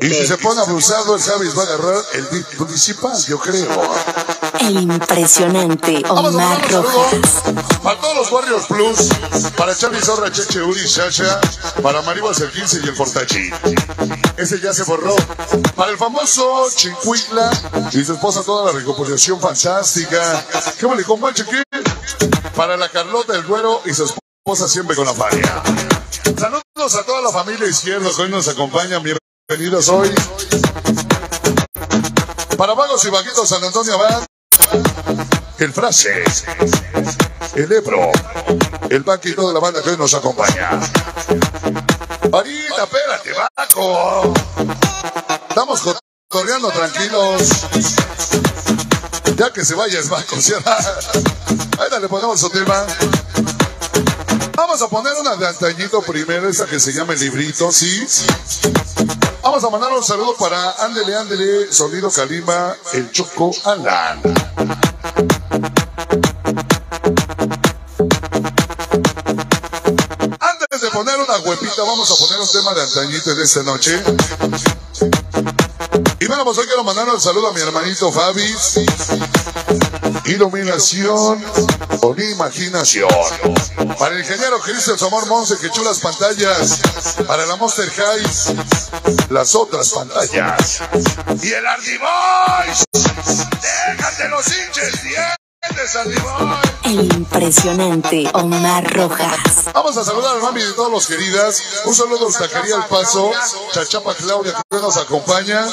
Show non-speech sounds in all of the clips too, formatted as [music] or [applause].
Y si se pone abusado, el Javis va a agarrar el municipal, yo creo. El impresionante Omar Rojas. Para todos los Warriors Plus, para Charlie Zorra, Cheche, Uri, Shasha, para Maribas el 15 y el Portachi. Ese ya se borró. Para el famoso Chincuitla y su esposa toda la recomposición fantástica. ¿Qué me le qué? Para la Carlota del Duero y su esposa siempre con la faria. Saludos a toda la familia izquierda que hoy nos acompañan. Bienvenidos hoy. Para Vagos y Vaguitos San Antonio Abad, el Frase, el Ebro, el Banqui y toda la banda que hoy nos acompaña. Marita, espérate, Baco. Estamos corriendo tranquilos. Ya que se vaya es Baco, ¿sí? Ahí le ponemos su tema. Vamos a poner una de antañito primero, esa que se llama el librito, ¿sí? Vamos a mandar un saludo para Ándele, Ándele, Sonido Calima, el Choco Alan. Antes de poner una huepita, vamos a poner un tema de antañito de esta noche. Y bueno, pues hoy quiero mandar un saludo a mi hermanito Fabi. Iluminación con imaginación. Para el ingeniero Cristian Amor Monse que echó las pantallas. Para la Monster High, las otras pantallas. Y el Ardy Boys. Déjate los hinches, el impresionante Omar Rojas. Vamos a saludar al mami de todos los queridas. Un saludo a Taquería El Paso, Chachapa Claudia que nos acompaña,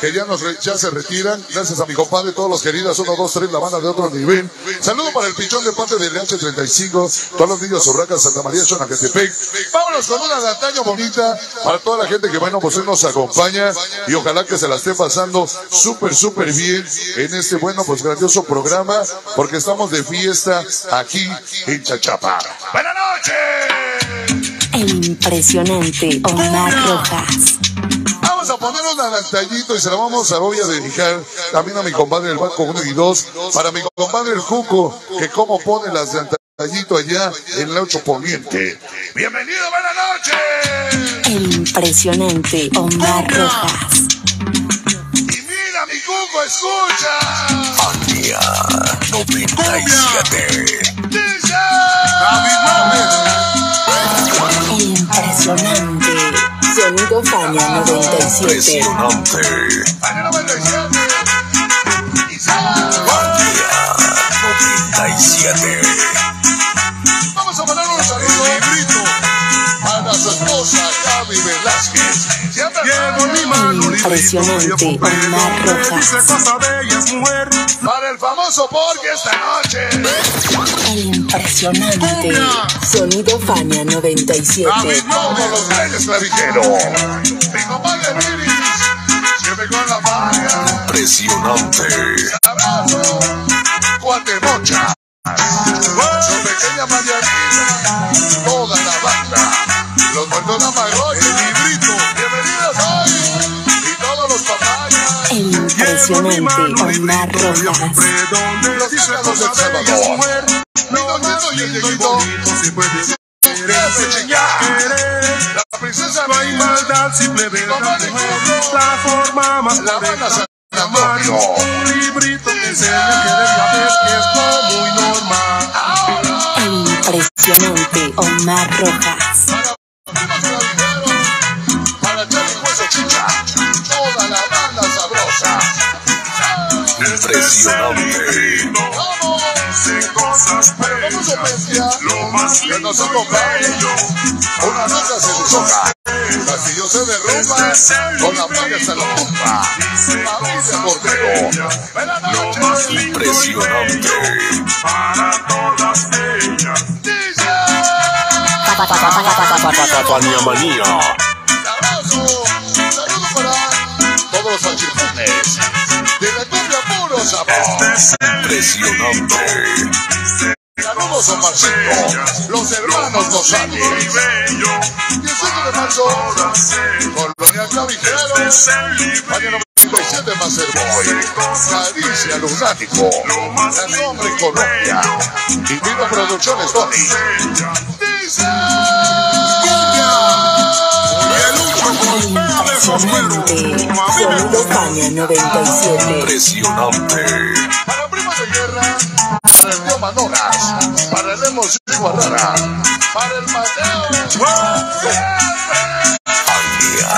que ya, nos ya se retiran. Gracias a mi compadre, todos los queridas, uno, dos, tres, la banda de otro nivel. Saludo para el pichón de parte del H35, todos los niños Urraca, Santa María, Chonacatepec. Vámonos con una de bonita para toda la gente que bueno, pues hoy nos acompaña y ojalá que se la esté pasando súper, súper bien en este bueno, pues grandioso programa porque estamos de fiesta aquí en Chachapa. ¡Buenas noches! El impresionante Omar Rojas. Vamos a poner un adelantallito y se la vamos a voy a dedicar también a mi compadre el Banco 1 y 2, para mi compadre el Cuco, que como pone las adelantallito allá en la 8 Poniente. ¡Bienvenido, buenas noches! El impresionante Omar Rojas. Y mira, mi Cuco, escucha. 97. Impresionante. Sonido Fania 97. Impresionante. Fania 97. Fania 97. Vamos a mandar un saludo para su esposa Gaby Velázquez. Impresionante Omar Rojas. Para el famoso Porque esta noche. El impresionante Sonido Fania 97. Todos los reyes clavijeros. Mi compadre Viris. Siempre con la Fania. Impresionante. Abrazo. Guatemocha. Su pequeña Marianita. Toda la banda. Los muertos de Amagoy. El librito. Impresionante Omar Rojas. Los del Salvador. El Dieguito. La princesa No hay maldad, simple verdad. La forma más La correcta. Un librito que que es muy normal. El impresionante Omar Rojas. Impresionante. Dice cosas bellas. Lo más lindo bello. Una nota se deshoja. Castillo se derrumba. Con la playa hasta la tumba. Familia Cordero. Lo más Impresionante. Para todas ellas. Manía. Impresionante. Saludos a Marcelo. Los hermanos González. bello. 17 de marzo. Colonia Clavijero. Es el librito. Año 97 más Boy. Caricia Lunático. La Nombre Colombia. Y Vino Producciones Tony. Dice. Y Impresionante. Fania 97. Impresionante. Para Prima de Guerra, para el Manolas, para el Emo Guarrara, para el Mateo. Fania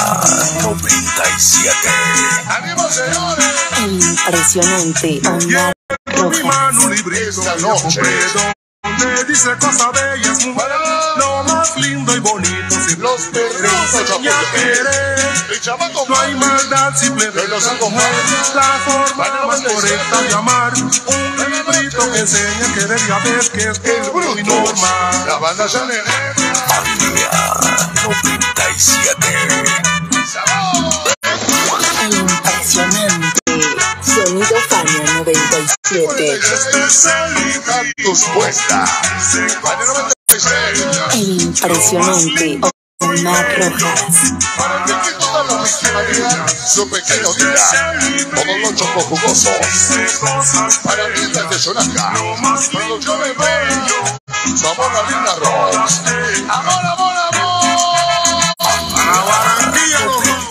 97. ¡Ánimo, señores! Impresionante. Omar Mi Rojas. Esta noche. Donde dice cosas bellas, mujer. Lo más lindo y bonito si Los perros de enseña a querer. El chamaco No hay maldad, simplemente los. La forma más correcta de amar. Un librito que enseña a querer y a ver que es El muy bruto. normal. La banda Chanel. Fania 97. ¡Sabor! Impresionante. Sonido Fania 97. Este es el Cactus Puesta. Para el 96. Impresionante. Omar Rojas. Para el que toda la su pequeño día. Todos los chocos jugosos. Para tiendas de. Producciones Bello. A Linda. Amor, amor, amor.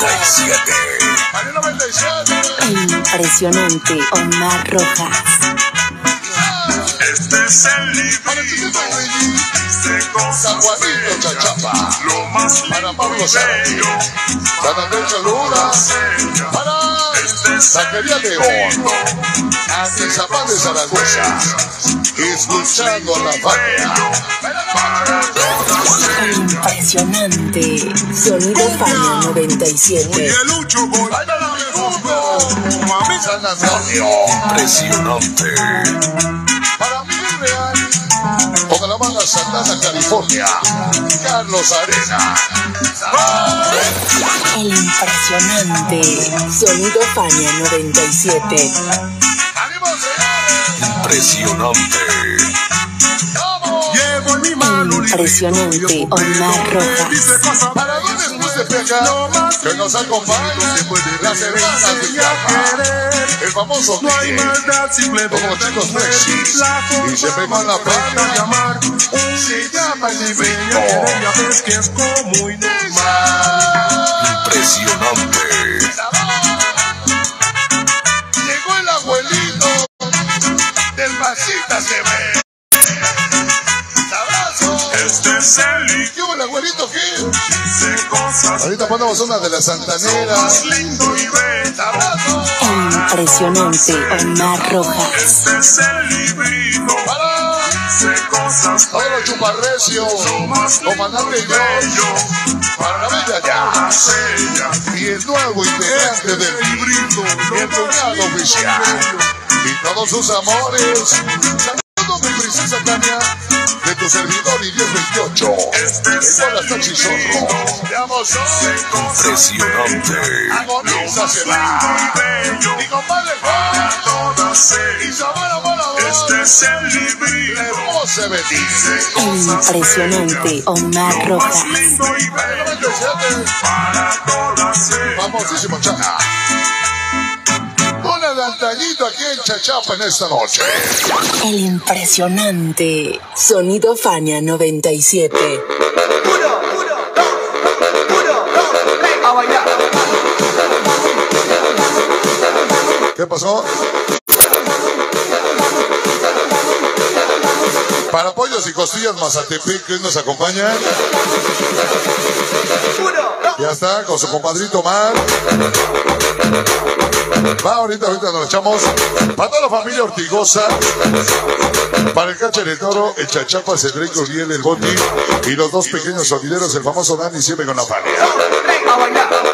97. Para el 97. Impresionante. Omar Rojas. Este es el Para San cosas Juanito Chachapa. Lo más Para Pablo Sarabia. San Andrés Cholula. Para Zacarías León. Antizapán de Zaragoza. Escuchando a la familia. Impresionante. Sonido Fania 97. el Lucho Gol. Mami, San Antonio. Impresionante. Para mí real. Con la banda Santana, California. Carlos Arena. El impresionante. Sonido Fania 97. ¡Ánimo, señores! Impresionante. Llevo en mi mano un Impresionante, Omar Rojas. Para dos bellas, después de pegar, que nos puede las hermanas de enseñar a Capa. querer. El famoso No hay maldad, simplemente Como chicos. La forma Y se pegan la. Un Se llama el querer, ya ves que es como muy normal. Impresionante. Masita se ve. Abrazo. Este es el ¿Qué hubo el abuelito qué? de cosas Ahorita ponemos una de las santaneras. más lindo y bello. Abrazo. Impresionante. Omar Rojas. Este es el librito Para de cosas todos los chuparrecios. Comandante George. Para la bella ya. Y el nuevo integrante del librito. El cuñado oficial. Y todos sus amores. Saludos mi princesa Tania. De tu servidor y 1028. Igual hasta Chizorro. Te amo, soy. Impresionante. Agoniza se va. Y compadre Juan. Y amor. Este es el librito Hermoso se bendice. Impresionante. Omar Rojas. lindo y bello para todas. Famosísimo Chana. Un adelantadito aquí en Chachapa en esta noche. El impresionante. Sonido Fania 97. ¿Qué pasó? Para pollos y costillas Mazatepec, que hoy nos acompaña. Ya está, con su compadrito Mar. Va, ahorita, ahorita nos echamos. Para toda la familia Ortigosa. Para el Cacha del Toro, el Chachapa, Cedric Uriel, el Boti. Y los dos pequeños sonideros, el famoso Dani, siempre con la familia.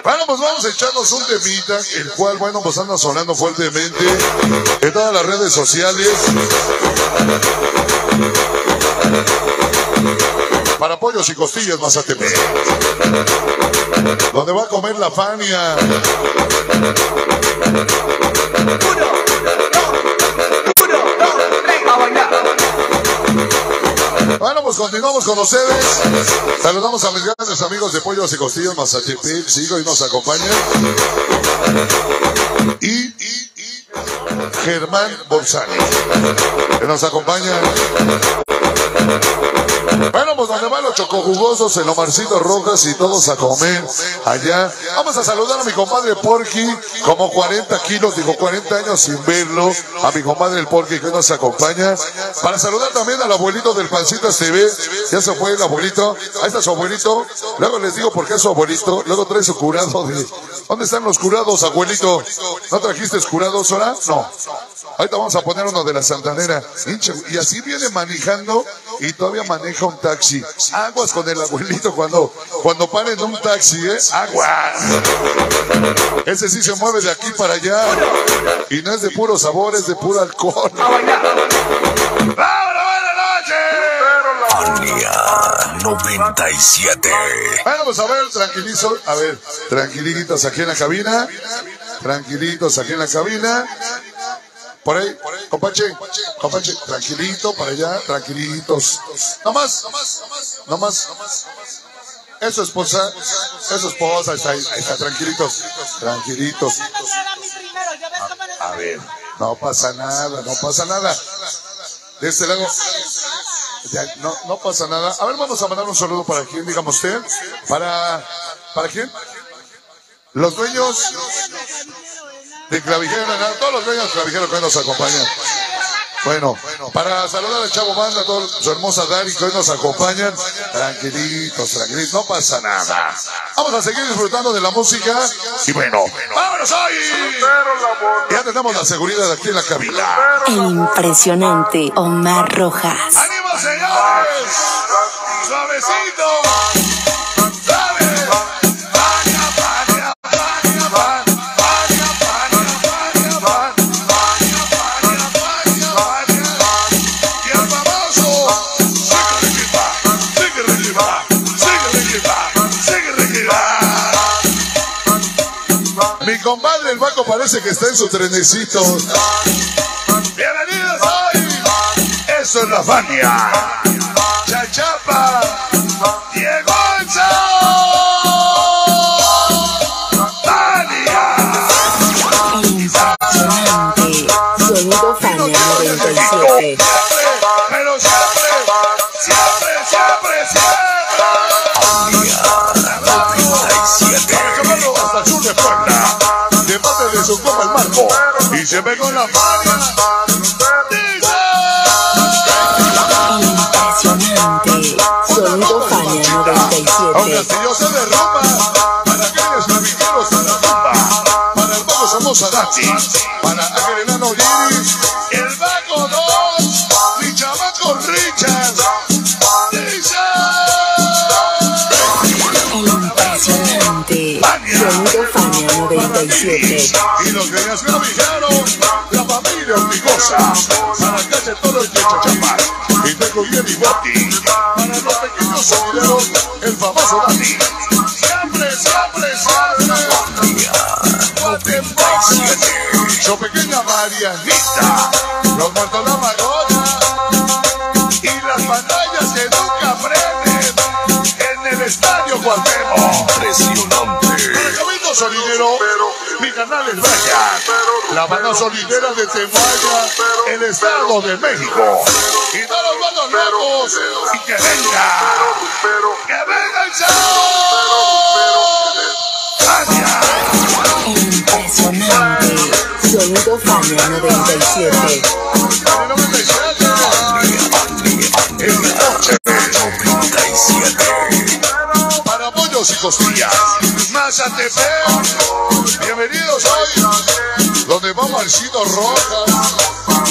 Bueno, pues vamos a echarnos un temita, el cual, bueno, pues anda sonando fuertemente en todas las redes sociales. Para pollos y costillas Mazatepec. Donde va a comer la Fania. Bueno, pues continuamos con ustedes. Saludamos a mis grandes amigos de Pollos y Costillas Mazatepec. Sí, hoy nos acompañan. Y, y, y Germán Bolsani, que nos acompaña. Bueno, pues donde van los chocojugosos, el Omarcito Rojas y todos a comer allá. Vamos a saludar a mi compadre Porky, como 40 kilos, digo 40 años sin verlo. A mi compadre el Porky que nos acompaña. Para saludar también al abuelito del Pancitas TV. Ya se fue el abuelito. Ahí está su abuelito. Luego les digo por qué es su abuelito. Luego trae su curado de... ¿Dónde están los curados, abuelito? ¿No trajiste curados ahora? No. Ahorita vamos a poner uno de la Santanera. Y así viene manejando y todavía maneja un taxi. Aguas con el abuelito cuando, cuando paren un taxi, ¿eh? Aguas. Ese sí se mueve de aquí para allá. Y no es de puro sabor, es de puro alcohol. Fania 97. Bueno, pues a ver, tranquilizo. A ver, tranquilitos aquí en la cabina. Tranquilitos aquí en la cabina. Por ahí, compache, compache, tranquilito para allá, tranquilitos. No más, no más. Es esposa, es esposa, está ahí, ahí está, tranquilitos, tranquilitos. A ver, no pasa nada, no pasa nada. De este lado, ya, no, no pasa nada. A ver, vamos a mandar un saludo para quién, digamos usted. Para, ¿para quién? Los dueños de Clavijero, todos los dueños de Clavijero que hoy nos acompañan. Bueno, para saludar al Chavo Banda, a toda su hermosa Dari que hoy nos acompañan. Tranquilitos, tranquilitos, no pasa nada. Vamos a seguir disfrutando de la música. Y bueno, vámonos hoy. Ya tenemos la seguridad aquí en la cabina. El impresionante Omar Rojas. ¡Ánimo, señores! ¡Suavecito! Baco parece que está en su trenecito. ¡Bienvenidos hoy! Eso es la Fania. Chachapa. Diego Fania. Sonido Fania 97. Y se ve con la Fania. Dice. El impresionante Sonido Fania Aunque 97. así yo se derrumba Para navijeros a la Para el Para aquel enano Fania 97. Y los que se La familia hormigosa Para calle todo el Chachapa Y tengo bien mi boti Para los pequeños sonideros El famoso Dani Siempre, siempre, siempre Su pequeña Marianita, los muertos la Marona y las pantallas que nunca prenden en el estadio Cuauhtémoc. Impresionante. Camino Solidero, mi canal es Brian, la banda solidera de Temuaya, el Estado de México. Y todos los bandos locos, y que venga, que venga el show. El impresionante Sonido Fania 97. Esta noche, 97. Y costillas, Mazatepec, bienvenidos hoy, donde va Marcito Rojas.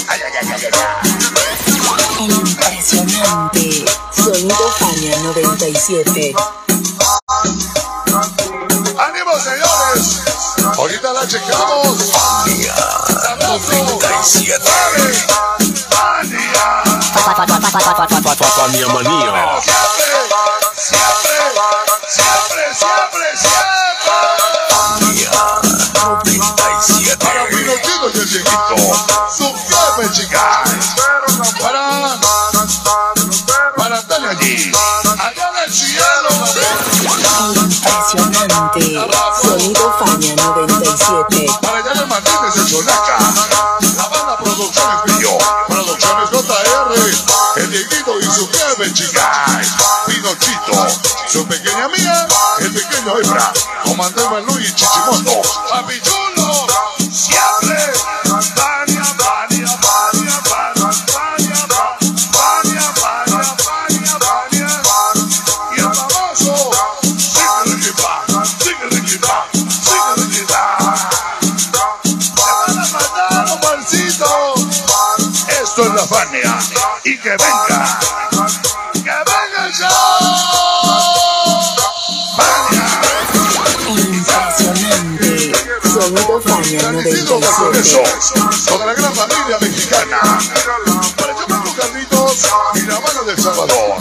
Ay, ay, ay, ay, ay, ay. El impresionante Sonido Fania 97. ¡Ánimo, señores! Ahorita la checamos. Fania 97. ¡Mania! Fania manía. Siempre, siempre, siempre. Fania 97. Para Pinocchio y el viejito, su jefe, chicas. Para, para Tania allí, allá en el cielo. El impresionante Sonido Fania 97. Para allá en Martínez de Cholaca. La banda Producciones Brillo, Producciones JR, el viejito y su jefe, chicas. Su pequeña mía, el pequeño Ebra, comandante Balú y Chichimoto, papi siempre. Vania, Vania, Vania, Vania, Vania, Vania, Vania, Vania, Vania. Y. Esto es la Fania. Y que venga. Agradecido por eso, 97. con la gran familia mexicana. Para Chamaco Carlitos y la mano del Salvador.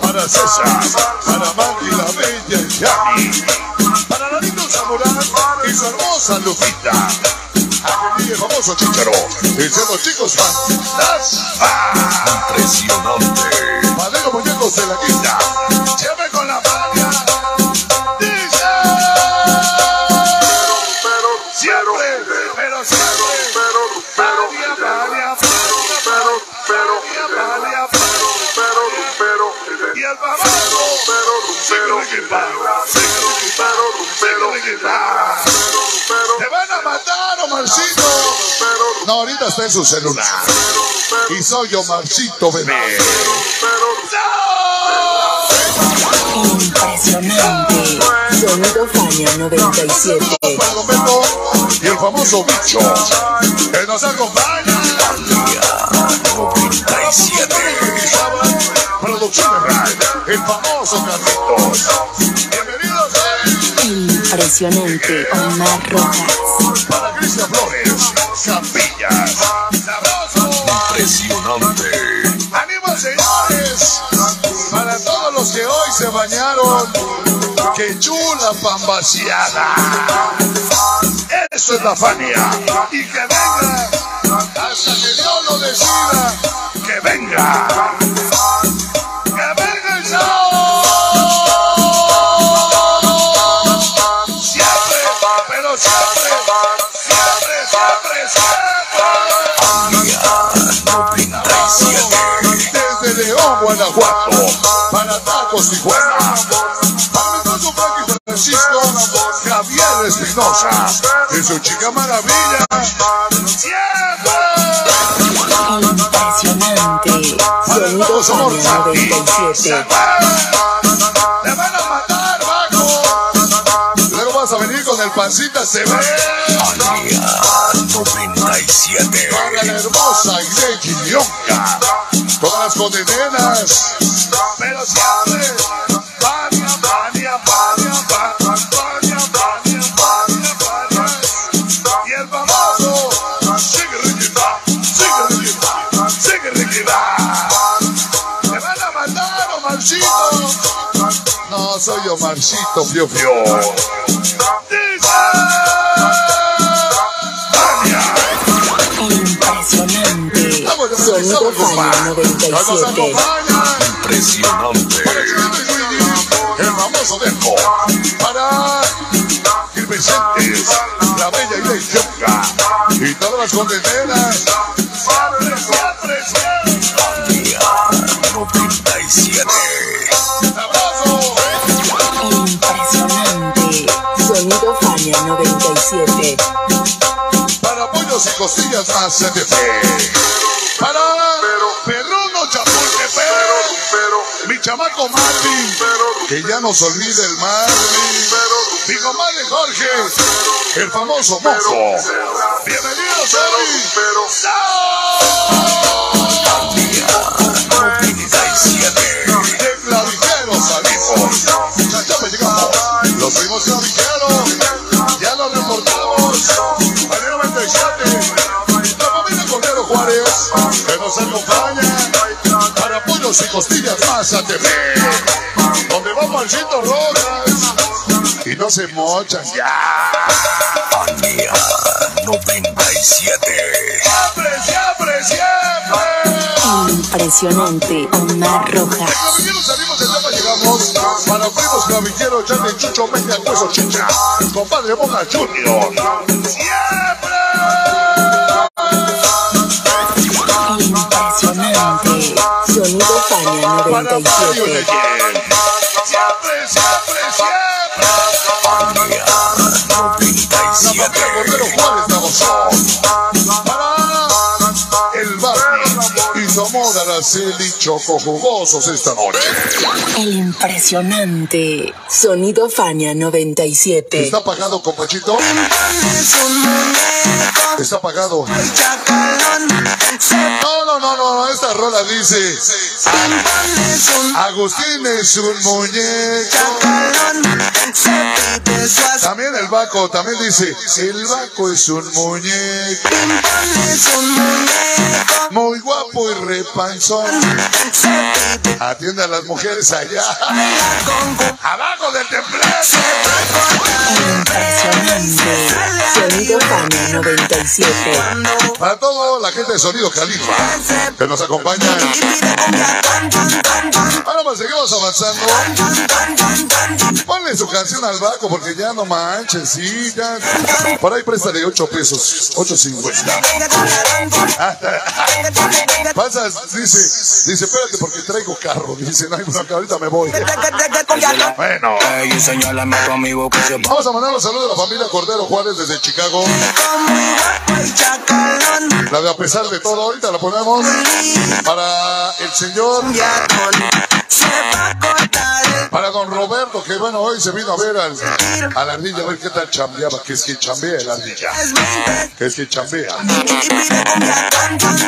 Para César, para Mandy, la bella y Yami. Para Larito Zamorán y su hermosa Lupita. A el famoso Chicharo. Diciendo chicos, las Impresionante. Madero Muñecos de la Quinta. No, ahorita está en su celular. Y soy Omarcito, bebé. Impresionante. Sonido Fania 97. Para Domingo y el famoso bicho que nos acompaña. 97. Producción de Ray, el famoso Carlitos. Impresionante. Omar Rojas. para Cristian Flores, Capillas. Impresionante. ¡Ánimo, señores! Para todos los que hoy se bañaron, ¡qué chula pambaseada! Eso es la Fania. Y que venga, hasta que Dios lo decida, que venga. Guanajuato, para Tacos esposo Frankie Francisco, Javier Espinosa, y su chica maravilla. Impresionante. Sonido Fania 97. Te van a matar, el pancita se ve. Fania 97. Para la hermosa Irene Quillonca, todas las condenas, pero siempre. Vania. Y el famoso, sigue riquita, sigue riquita, sigue riquita. Te van a matar, Omarcito. No, soy Omarcito, fio, fio. Fania 97. Impresionante. El famoso Dejo para el Vicente, la bella y la y todas las condeneras. Siempre, siempre, siempre. Fania 97. Abrazo. Impresionante. Sonido Fania 97 y cosillas más de fe. Para Perruno Chapultepec, pero, pero, mi chamaco Martín, que ya nos olvida el mar, digo madre Jorge, el famoso mozo. Bienvenidos hoy. De clavijeros llegamos, los primos. Que nos acompaña. Para pollos y costillas más a TV. Donde va Marcito Rojas. Y no se mochan ya. Fania 97. Siempre, siempre, siempre. Impresionante. Omar Rojas. Salimos de etapa, llegamos para primos clavilleros, ya de Chucho, Peña, Hueso, Chicha, compadre Boca Junior. ¡Siempre! De Abozón. Para el Barney y su amor Araceli Choco Jugosos esta noche. El impresionante Sonido Fania 97. ¿Está pagado, compachito? Está pagado. No, no, no, no, esta rola dice Agustín es un muñeco. También el Baco, también dice, el Baco es un muñeco. Muy guapo y repanzón. Atiende a las mujeres allá. Abajo del templete. Sonido Fania 97. Para toda la gente de Sonido Califa que nos acompaña. Ahora pues seguimos avanzando. Ponle su canción al Baco porque ya no manches, sí, ya. Por ahí préstale 8 pesos, 8.50. [laughs] Pasa, dice, dice, espérate porque traigo carro. Dice, no ahorita me voy. Bueno. Vamos a mandar un saludo a la familia Cordero Juárez desde Chicago. La de a pesar de todo, ahorita la ponemos para el señor, para don Roberto, que bueno, hoy se vino a ver al, a la ardilla, a ver qué tal chambeaba, que es que chambea el ardilla, que es que chambea.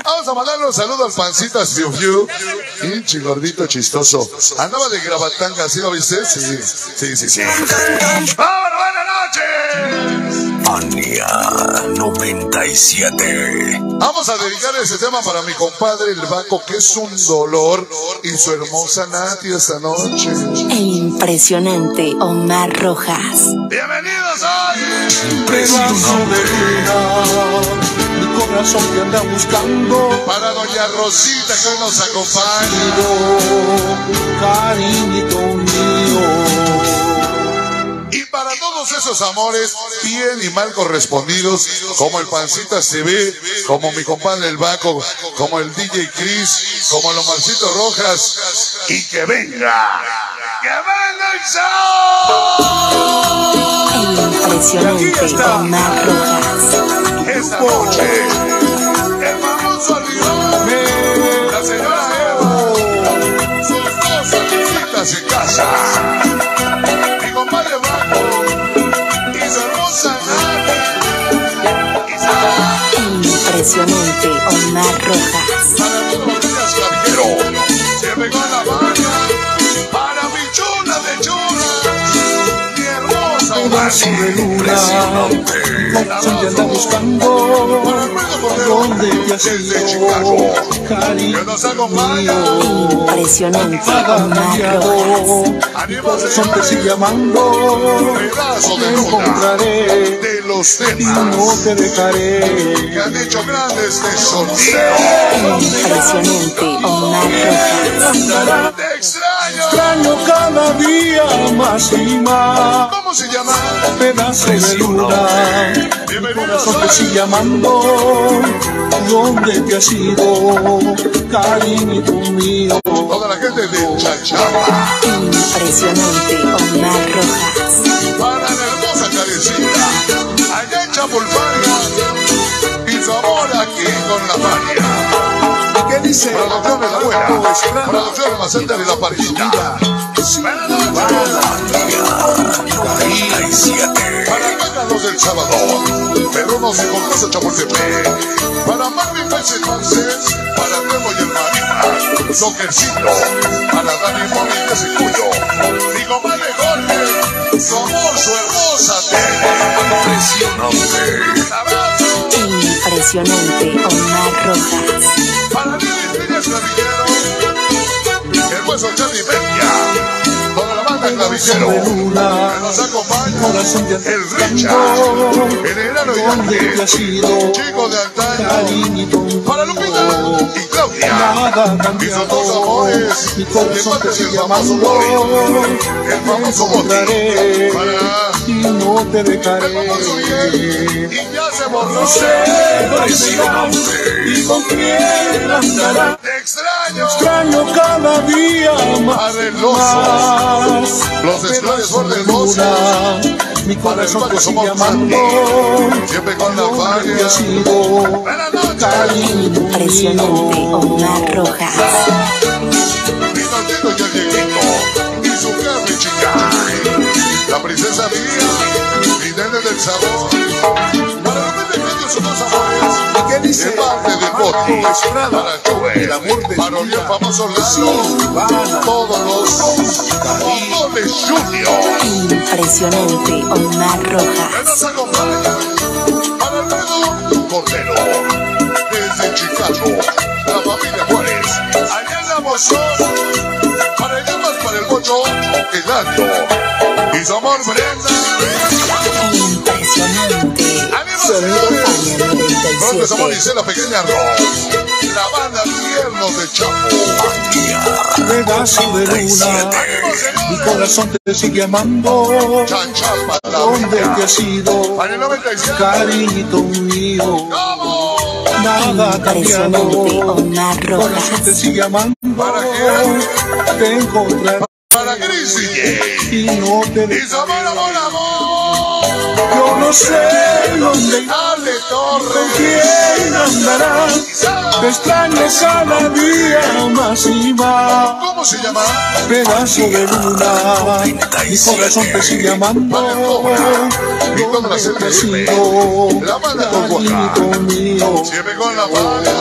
Vamos a mandarle un saludo al pancitas Fiu Fiu, pinche gordito chistoso. Andaba de grabatanga, ¿sí lo viste? Sí, sí, sí, sí. ¡Vámonos, buenas noches! Fania 97. Vamos a dedicar ese tema para mi compadre el Baco, que es un dolor, y su hermosa Nati esta noche. El impresionante Omar Rojas. Bienvenidos hoy. Pedazo de vida, mi corazón te anda buscando. Para doña Rosita que hoy nos acompaña. Cariñito mío. Y para todos esos amores, bien y mal correspondidos, como el Pancita se ve, como mi compadre el Baco, como el DJ Chris, como el Omarcito Rojas, y que venga, que venga el impresionante Omar Rojas. Esta noche, el famoso Almirón, la señora Eva, casa, mi compadre y su hermosa Nati, y su El impresionante Omar Rojas. Luna, mi corazón te anda buscando. ¿Dónde te has ido? Cariño impresionante Omar Corazón te sigue amando. Te luna encontraré de los y no temas te dejaré. que han hecho grandes de sonido. El impresionante Omar Rojas. Extraño. Cada día más y más. ¿Cómo se llama? Pedazo de luna, corazón te sigue amando. ¿Dónde te has ido, cariñito mío? Toda la gente de Chachapa. El impresionante Omar Rojas. Para la hermosa carecita. Allá en Chapulparia. Y su amor aquí con la María. ¿Qué dice? Producción de la abuela. Producción de Maceta y la. 97. Para Mágalos del Sábado, Perrunos y Concurso Chapultepec, para Marvin Pérez entonces, para Memo y el Marina, Soccercito, para Dani Móviles y Cuyo, mi compadre Jorge, su amor, su hermosa Tere, Impresionante. impresionante Omar Rojas. Para Lili Pérez Clavijero, el hueso Charlie Peña, toda la banda luna, que nos acompaña, el Richard, el enano ¿Dónde te Yankee, has ido, chico de antaño, Para Lupita y Claudia. Y sus dos amores. De parte del famoso. El famoso encontraré Para y no te Me dejaré. y ya se borró. No sé dónde irás y con quién andarás. Te extraño. Extraño cada día más. Arreglosos. Los esclavos son de hermosos. mi corazón te sigue amando. Siempre con la falla. Buenas noches. cariño Impresionante. Omar Rojas. Pinocchito y el Dieguito. Y su carne chica. La princesa mía. Mi nene del sabor. Para los pequeños somos amores. ¿Y qué dice? De parte de Boti. Para. El amor de el famoso Lalo. Todos los. Mongoles Junior. Impresionante Omar que Rojas. nos acompaña para Alfredo Cordero desde Chicago, la familia Juárez, allá en la Mozón, año, y su amor Brenda, Impresionante. ¿Dónde somos 97. dice la pequeña Ro? La banda Tiernos de Chapo, Pedazo de luna, mi corazón te sigue amando. Chachapa, la ¿Dónde te has ido? para el 97, Cariñito mío, nada ha cambiado. Corazón te sigue amando. Te encontraré Para Cris DJ, y no te y su amor, amor, amor, Yo no sé dónde Ale con Torres. quién andarás. Te extraño cada día más y más. ¿Cómo se llama? Pedazo de luna, mi corazón te sigue amando. La ¿Dónde te ido? La banda con Oaxaca. Mío. Siempre con la bala.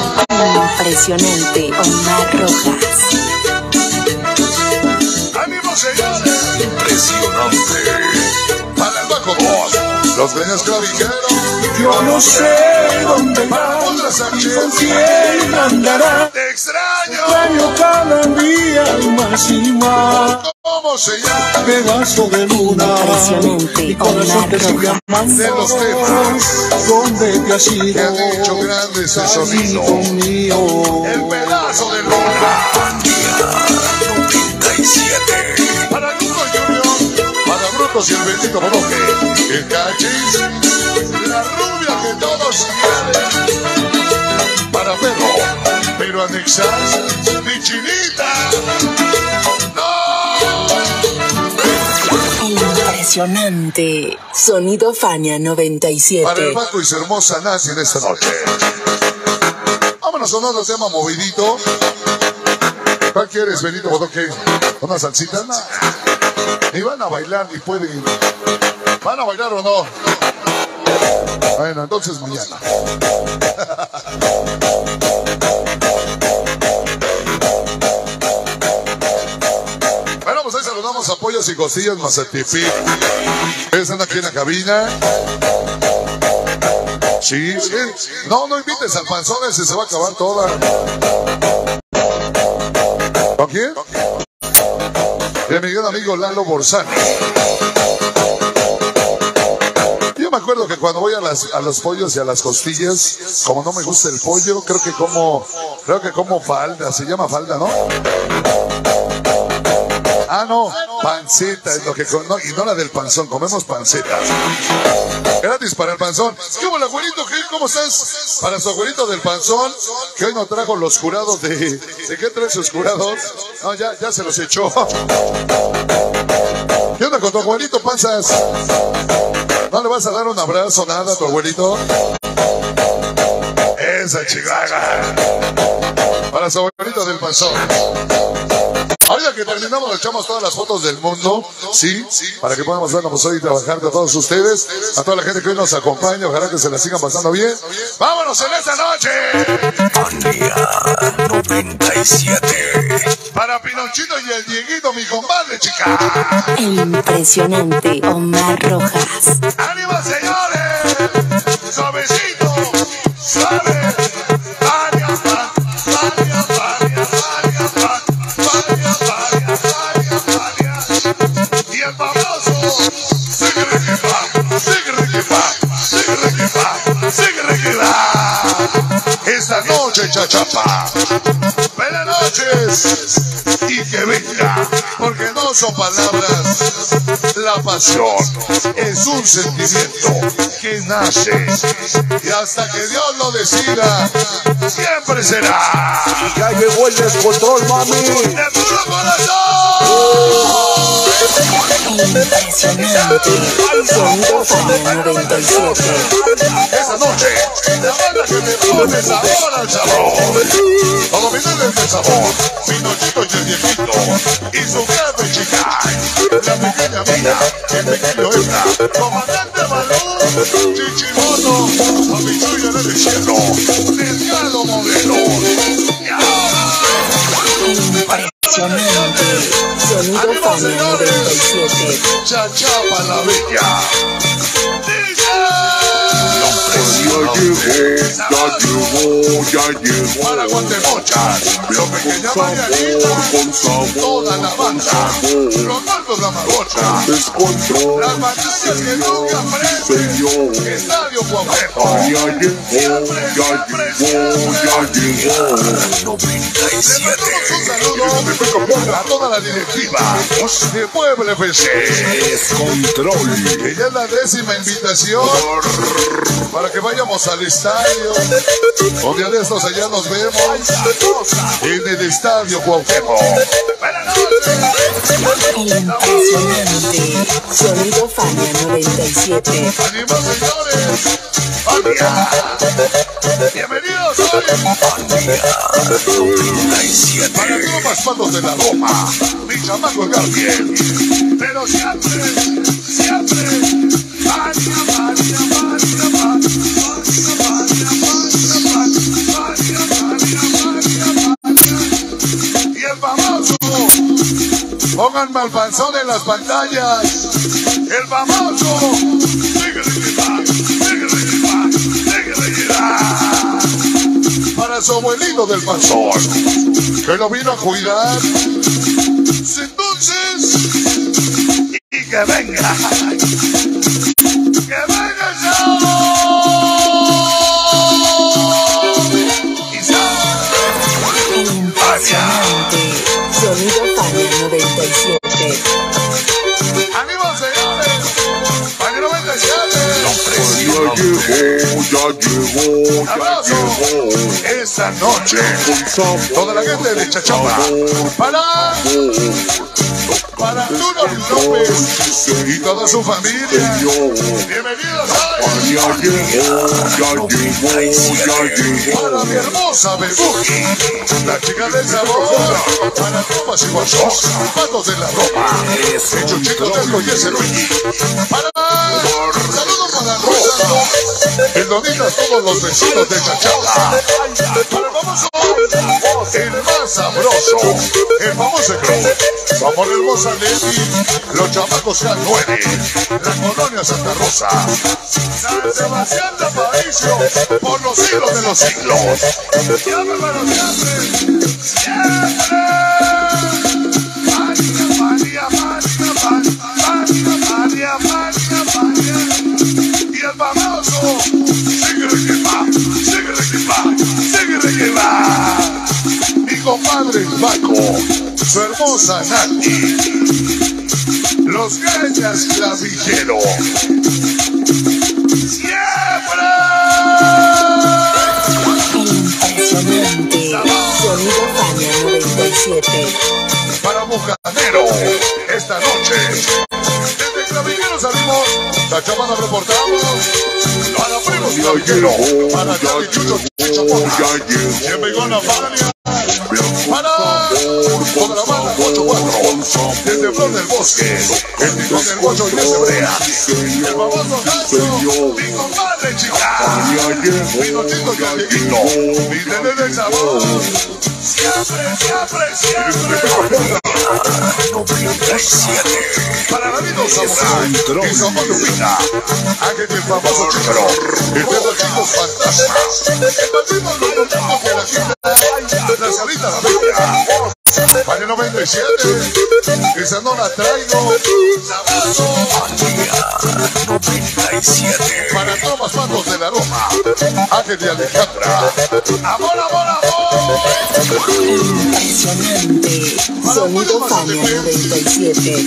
Impresionante Omar Rojas. Impresionante. Para el bajo voz. Los genios clavijeros. Yo no sé dónde Otra con quién andarás. ¡Te extraño! Extraño cada día más y más. ¿Cómo se llama? Pedazo de luna, Impresionante, mi corazón te Rojas. amando. De los temas ¿Dónde te has ido? que han hecho grande ese sonido. Mío. El pedazo de luna. Para Brutos y el bendito Bodoque. El cachis. La rubia que todos quieren. Para Perro. Pero anexas. Mi chinita. ¡No! Impresionante. Sonido Fania Para el 97. Paco y su hermosa Nancy en esta noche. Vámonos con otro tema movidito. ¿Cuál quieres, Benito Bodoque? ¿Una salsita? No. Ni van a bailar, ni pueden. ¿Van a bailar o no? Bueno, entonces mañana. [laughs] Bueno, pues ahí saludamos a Pollos y Costillas Mazatipic. Están aquí en la cabina. Sí, sí. No, no invites al panzón, ese se va a acabar toda. ¿Con quién? De mi gran amigo Lalo Borsani. Yo me acuerdo que cuando voy a, las, a los pollos y a las costillas, como no me gusta el pollo, creo que como, creo que como falda, se llama falda, ¿no? Ah, no, panceta es lo que no, y no la del panzón, comemos panceta. Gratis para el panzón. ¿Qué hubo, abuelito? ¿Cómo estás? Para su abuelito del panzón, que hoy nos trajo los jurados de. ¿De qué traen sus jurados? No, ya, ya se los echó. ¿Qué onda con tu abuelito, panzas? ¿No le vas a dar un abrazo, nada a tu abuelito? Esa chihuahua. Para su abuelito del panzón. Ahorita que terminamos, le echamos todas las fotos del mundo, ¿sí? Para que podamos vernos hoy y trabajar con todos ustedes, a toda la gente que hoy nos acompaña, ojalá que se la sigan pasando bien. ¡Vámonos en esta noche! Fania 97. Para Pinochito y el Dieguito, mi compadre, chica. Impresionante Omar Rojas. Palabras. La pasión es un sentimiento que nace y hasta que Dios lo decida, siempre será. Ya llegó el descontrol, mami. ¡De puro corazón! Impresionante. Sonido Fania 97. Esa noche, la banda que me pone sabor al sabor. Todo viene desde sabor. Vino chico y el viejito. Y su grande chica. La pequeña mía, el pequeño Efra. Comandante Balón. Chichimono. Habichuya en el cielo. Delgado modelo. Arriba, señores. Ya llegó, ya llegó, Para ya llegó. Guatemochas, lo pequeña Marianita, Con sabor, toda la banda, la marocha, descontrol. las batallas que nunca aprenden. Estadio Cuauhtémoc, Ya llegó, ya llegó, ya llegó. le mandamos un saludo a toda la directiva de Puebla FC, Descontrol. ya es la décima invitación para que vayamos al estadio, un día de estos allá nos vemos, en el Estadio Cuauhtémoc. Impresionante. Sonido Fania 97. ¡Ánimo, señores! ¡Familia! ¡Bienvenidos hoy! Para todos los patos de la Roma, mi chamaco Gabriel. Pero siempre, siempre, María, María, pónganme al panzón en las pantallas. El famoso, para su abuelito del panzón, que lo vino a cuidar. Entonces, y que venga, noche, toda la gente de Chachapa, para, para Arturo López y toda su familia. Bienvenidos ya Para mi hermosa Bebuki, la chica del sabor, para Copas y Guachos, patos de la ropa, el chuchito del Luigi, para el Donitas, todos los vecinos de Chachapa, para el más sabroso, el famoso Crow, vamos hermosa Lady, los chamacos K9, la colonia Santa Rosa, San Sebastián de Aparicio, por los siglos de los siglos. Siempre, siempre. Compadre Paco, su hermosa Nati. Los Gallas Clavillero. ¡Siempre! Impresionante. Sonido Fania 97. para Bucanero esta noche. Desde Clavillero salimos, la chamada reportamos. Para Primos Clavillero, para Charlie Chucho Chichapona. Ya llegó. Siempre con la familia. bosque. El pico del guacho ya se brea. El famoso gancho. Mi compadre chica. Pinochito Callequito. Mi nene de sabor. Siempre, siempre, siempre. Para David Zamora, y Lupita, Ángel el famoso Chicharo, el fantasma, el mismo Lupita que la quita, la salita la bella. Para el 97, esa no la traigo, sabroso. Para todos los patos de la ropa, Paloma, Ángel y Alejandra. Amor, amor, amor. Fania 97.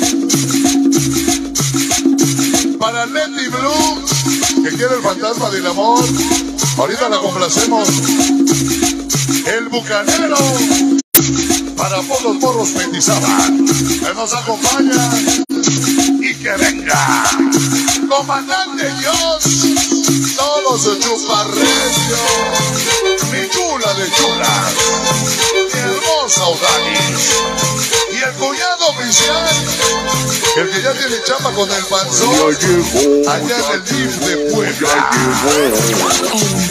Para Leti Blue, que quiere el fantasma del amor. Ahorita la complacemos. El bucanero. Para todos los morros Mendizábal, que nos acompaña y que venga. Comandante Dios, todos sus chuparrecios, mi chula de chulas, mi hermosa Odanis, y el cuñado oficial, el que ya tiene chapa con el Ya panzón, llegó, allá en el DIF de ya Puebla.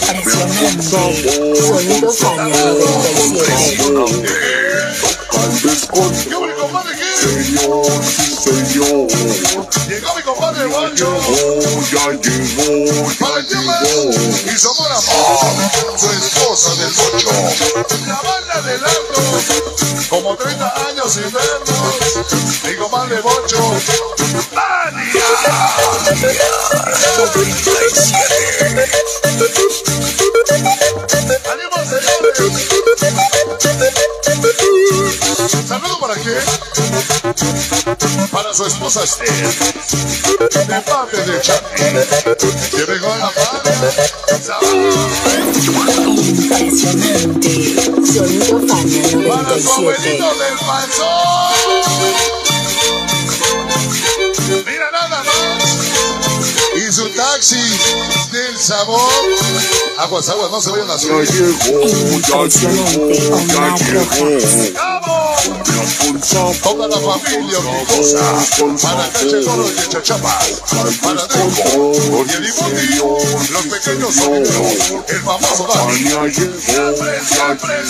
Impresionante. Sonido Fania 97. Al descontrol, ¿Qué hubo, compadre? ¿Qué? señor. Llegó mi compadre ya llegó, Para ya el tema llegó. y su esposa del ocho, la banda del antro, como 30 años sin vernos, mi compadre Bocho, ¡Mania! 97. ¡Ánimo, señores! ¿Saludo para quién? Para su esposa Esther, de parte de Charlie, que vengo a la madre, Impresionante. Sonido Fania para su 97. abuelito del panzón. Mira nada más. Y su taxi del sabor. Aguas, aguas, no se vayan a Ya subir. llegó, ya llegó, ya llegó. ¡Vamos! Toda la familia orgullosa. Para Cache Toro y de Chachapa. Para Deco. Y el Ibuti. Los pequeños sonidos. El famoso Dani. ya llegó, ya llegó,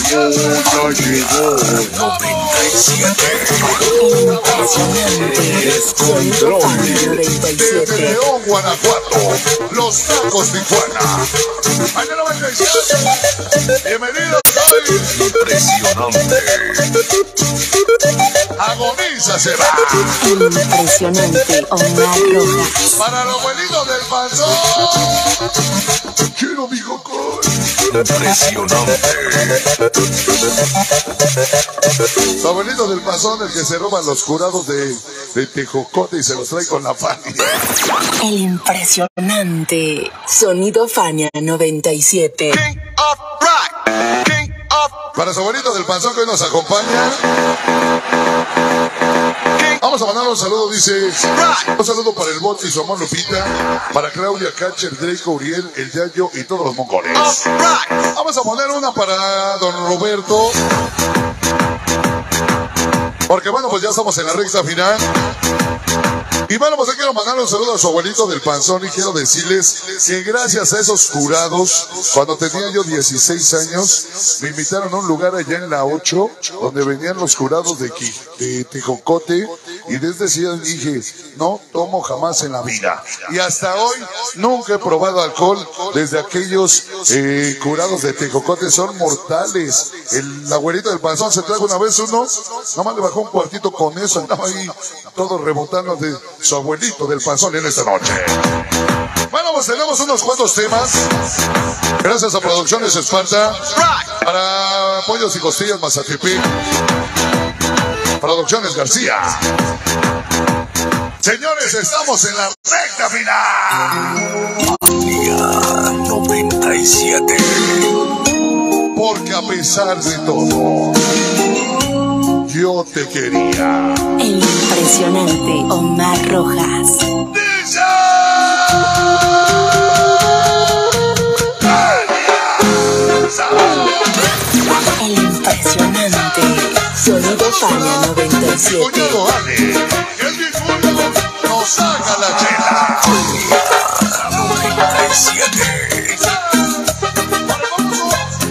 ya llegó. 97. Impresionante. Sonido Fania Desde 97. León, Guanajuato, los tacos Tijuana. Año 97. Bienvenidos. Impresionante. Agoniza se va. Impresionante. Omar Rojas. Para los abuelitos del panzón. Quiero mi cocón. Impresionante. Los abuelitos del panzón, el que se roban los curados de, de Tejocote y se los trae con la familia. El impresionante. Sonido Fania 97. Para su abuelito del panzón que hoy nos acompaña. Vamos a mandar un saludo, dice. Un saludo para el bote y su amor Lupita. Para Claudia Catcher, Draco, Uriel, el Yayo y todos los mongoles. Vamos a poner una para don Roberto. Porque bueno, pues ya estamos en la recta final. Y bueno, pues yo quiero mandarle un saludo a su abuelito del panzón y quiero decirles que gracias a esos jurados, cuando tenía yo 16 años, me invitaron a un lugar allá en la 8, donde venían los jurados de, de Tejocote, y desde ese día dije, no tomo jamás en la vida. Y hasta hoy nunca he probado alcohol, desde aquellos eh, jurados de Tejocote son mortales. El abuelito del panzón se trajo una vez uno, nomás le bajó un cuartito con eso, andaba ahí todo rebotando de su abuelito del panzón en esta noche. Bueno, pues tenemos unos cuantos temas. Gracias a Producciones Esparta. Para Pollos y Costillas Mazatepec. Producciones García. Señores, estamos en la recta final. Día 97. Porque a pesar de todo, yo te quería. El impresionante Omar Rojas. ¡Dice! El impresionante. Sonido Fania 97. Cuñado Ale, que el mi cuñado nos haga la chela. 97.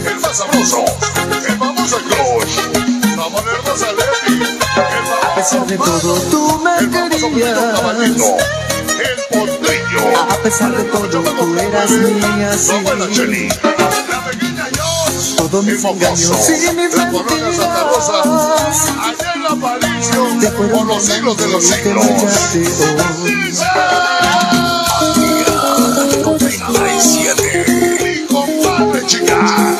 El más sabroso, el famoso Crush, Leti, A pesar de todo, tú me querías. El potrillo, A pesar de todo, tú eras mía, sí. La pequeña Todos mis engaños y mis el colonia Santa Rosa, mentiras. allá en la fueron por los siglos de los siglos. marchaste hoy.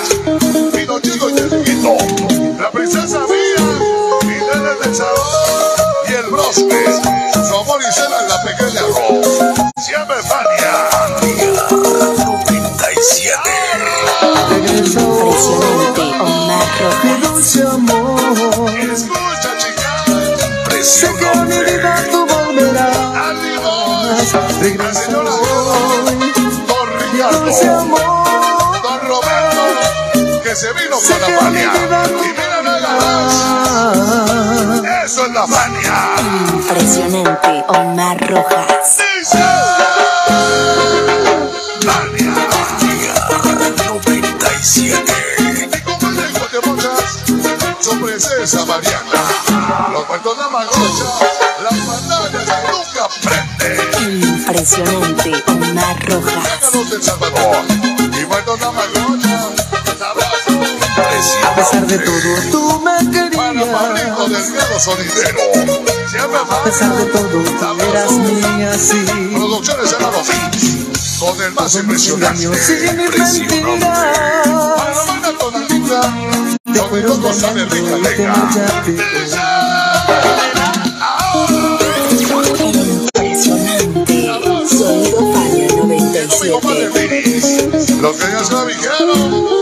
Dice, pequeña Ro. Siempre Fania. 97. Regreso Impresionante Omar mi Rojas. dulce amor. Escucha, chicas. Sé que a mi vida tú volverás. Hoy. Don Mi Ricardo. dulce amor. Don Roberto. Que se vino Sé con la Fania. Y mira. Eso es la Fania. Impresionante Omar Rojas. Dice. Fania. 97. Y como el hijo de muchas, su princesa Mariana. Los muertos de Magocha, las pantallas que nunca prenden. Impresionante Omar Rojas. Sácanos del Salvador. Y de Magocha, de todo, tú me querías. Delgado Sonidero. Siempre A pesar de todo, tú eras mía, sí. Producciones Con el más impresionante. Te fueron y te leca. marchaste. Impresionante. Sonido Fania Mi compadre 97. Viris. Los que ya se dijeron.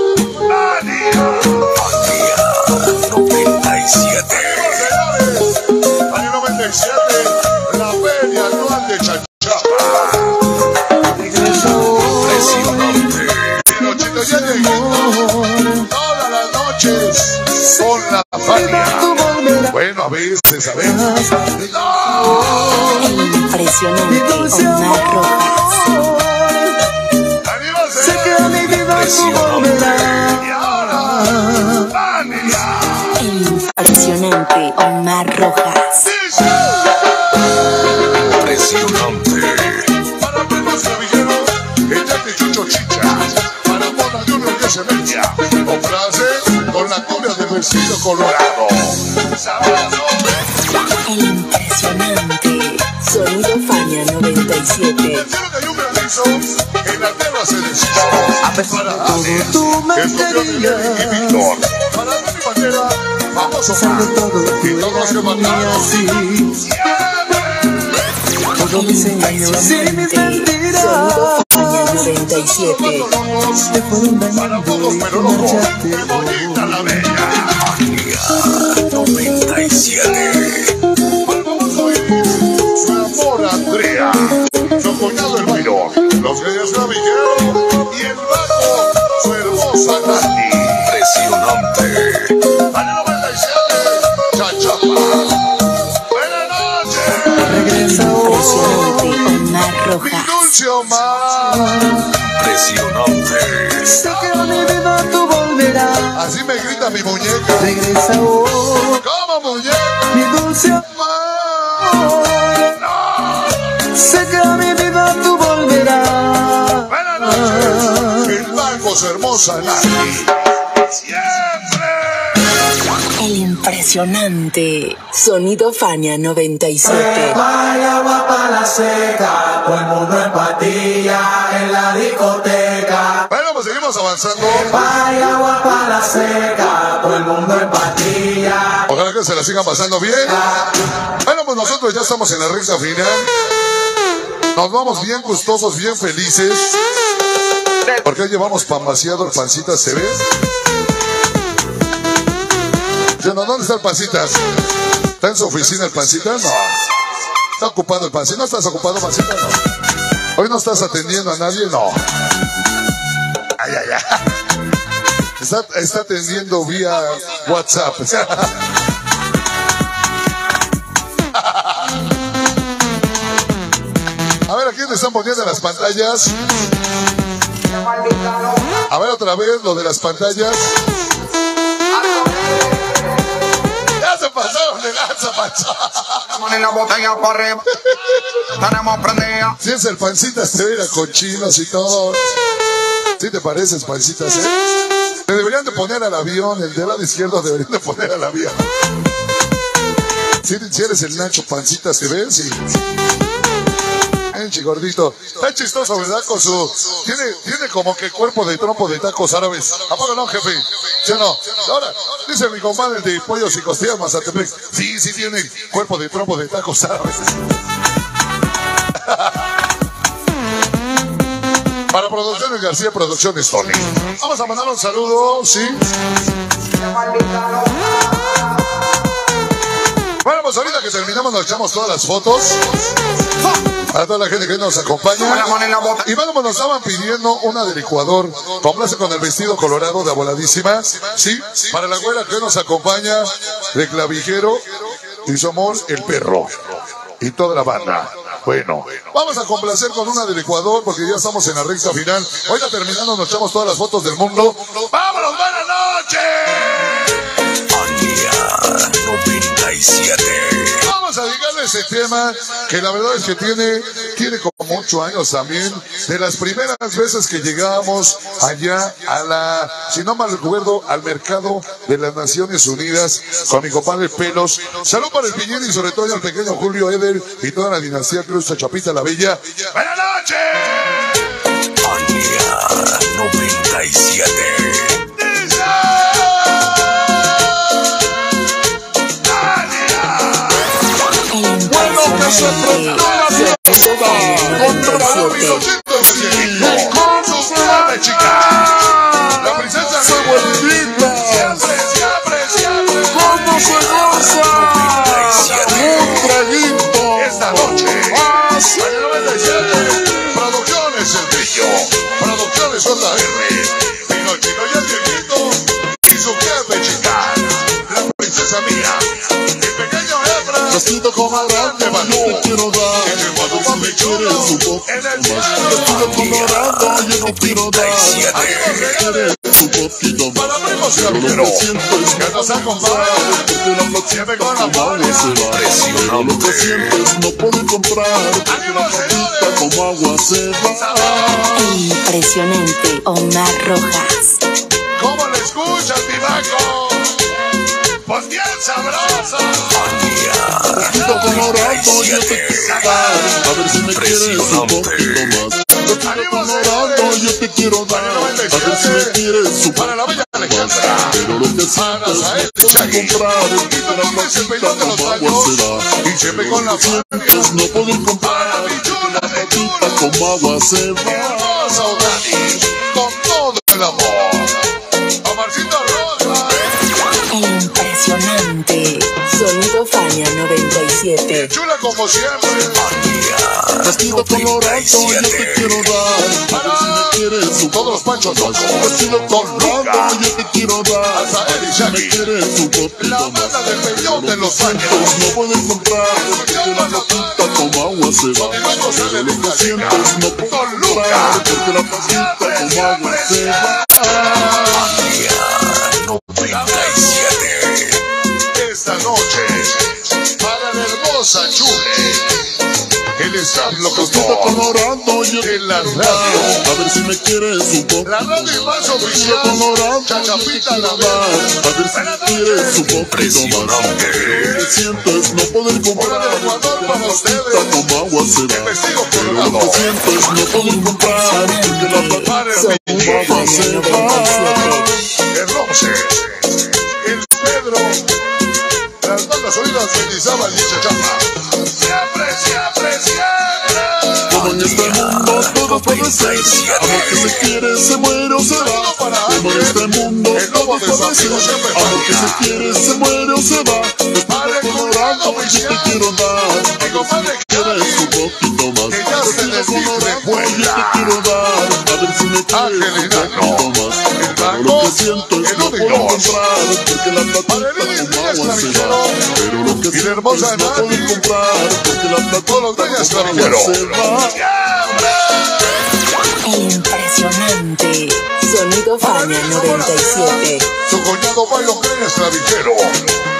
De todo, Y tú todos que mis engaños y mis Impresionante mentiras. Sonido Fania 97. Te fueron Para dañando todos, y te pero loco. marchaste. ¡Qué bonita la bella! 97. Su amor Andrea, su cuñado el Byron, los Reyes Clavijero Así me grita mi muñeca. Regresa hoy. ¿Cómo muñeca? Mi dulce amor. Sé que a mi vida tú volverás. Buenas noches, el Baco, su hermosa Nati. Siempre. El impresionante Sonido Fania 97. Vaya agua para la seca, todo el mundo en patilla en la discoteca. Seguimos avanzando. Vaya agua para seca, todo el mundo en patilla. Ojalá que se la sigan pasando bien. Bueno, pues nosotros ya estamos en la recta final. Nos vamos bien gustosos, bien felices. Porque hoy llevamos pan vaciado, el pancita se ve. ¿Dónde está el pancitas? ¿Está en su oficina el pancita? No. ¿Está ocupado el pancita? ¿No estás ocupado, pancita? No. ¿Hoy no estás atendiendo a nadie? No. Ay, ay, ay. Está, está atendiendo vía WhatsApp. A ver, ¿a quién le están poniendo en las pantallas? A ver otra vez lo de las pantallas. Ya se pasaron de lanza, macho. Ponen la botella para arriba. Tenemos prendida. Si es el pancita, se ve con chinos y todo. ¿Sí te pareces, pancitas, eh? Te deberían de poner al avión, el del lado izquierdo deberían de poner al avión. Si, eres el Nacho Pancita, ¿se ve? Sí. Menchi gordito. Está chistoso, ¿verdad? Con su. Tiene, tiene como que cuerpo de trompo de tacos árabes. ¿A no, jefe? ¿Sí o no? Ahora, dice mi compadre de pollos y costillas Mazatepec. Sí, sí tiene cuerpo de trompo de tacos árabes. García, Producciones Tony. Vamos a mandar un saludo, ¿sí? Bueno, pues ahorita que terminamos nos echamos todas las fotos. Para toda la gente que nos acompaña. Y bueno, pues nos estaban pidiendo una de licuador. Complace con el vestido colorado de voladísima. Sí, para la güera que nos acompaña de clavijero. Y somos el perro. Y toda la banda. Bueno, vamos a complacer con una del Ecuador porque ya estamos en la recta final. Ahorita terminando nos echamos todas las fotos del mundo. ¡Vámonos, buenas noches! Fania 97. Dedicarle ese tema que la verdad es que tiene, tiene como ocho años también. De las primeras veces que llegábamos allá a la, si no mal recuerdo, al mercado de las Naciones Unidas con mi compadre Pelos. Salud para el Piñén y sobre todo al pequeño Julio Eder y toda la dinastía Cruz Chapita la Bella. ¡Buenas noches! Fania 97. Impresionante Sonido Fania 97. ¡Suave, chica! Colorado, yo te quiero dar. Me colorado, yo quiero dar. Más. Para Pero que porque la con la como se va. Pero lo que sientes no puedo comprar. Porque la platita como agua se va. Impresionante Omar Rojas. ¿Cómo le escuchas, Tibaco? Pues bien sabrosa. Vestido colorado, yo te quiero dar. A ver si me quieres un poquito más. Vestido colorado, yo te quiero dar. A ver si me quieres un la bella más. Pero lo que sientes no puedo comprar. La no platita pelón de los como agua baños. se va. Y siempre con la sientes no puedo comprar. De Platita como agua se va. Impresionante Sonido Fania 97. Chula como siempre. Vestido colorado, yo te quiero dar. A ver si me quieres un Todos los panchos locos. Vestido colorado, yo te quiero dar. Azael y Si me quieres poquito La banda del peñón de los años. No pueden comprar porque la platita como agua se va. Continuamos en Pero el lo que Italia. sientes no puedo Con Luca. comprar porque la platita como agua se va. Fania 97. Esta noche para la hermosa Chule. El Vestido locutor colorado, yo de la radio. A ver si me quieres un poco. La radio más oficial. quiero la. A ver si me quieres un más. Impresionante. Que sientes no poder comprar Ecuador porque para ustedes. agua se El va. vestido Pero lo colorado. que sientes no puedo comprar porque la platita como agua Fania se va. 97. El Roche. El Pedro. Las bandas oídas de Elizabeth y Chachapa. Siempre, siempre, siempre. Como en este mundo todo puede ser. Amor que se quiere, se muere o se va. Como en este mundo todo puede ser. Amor que se quiere, se muere o se va. Padre colorado, yo te quiero dar. Mi compadre Quieres un poquito más. Que ya se recuerda. yo te quiero dar. A ver si me quieres un poquito más Pero lo que siento es el no dos. comprar Porque la se Esclavijero. va Pero lo que siento hermosa es no Nati. comprar Porque la se va El impresionante Sonido Fania 97. Su cuñado Byron Green Esclavijero.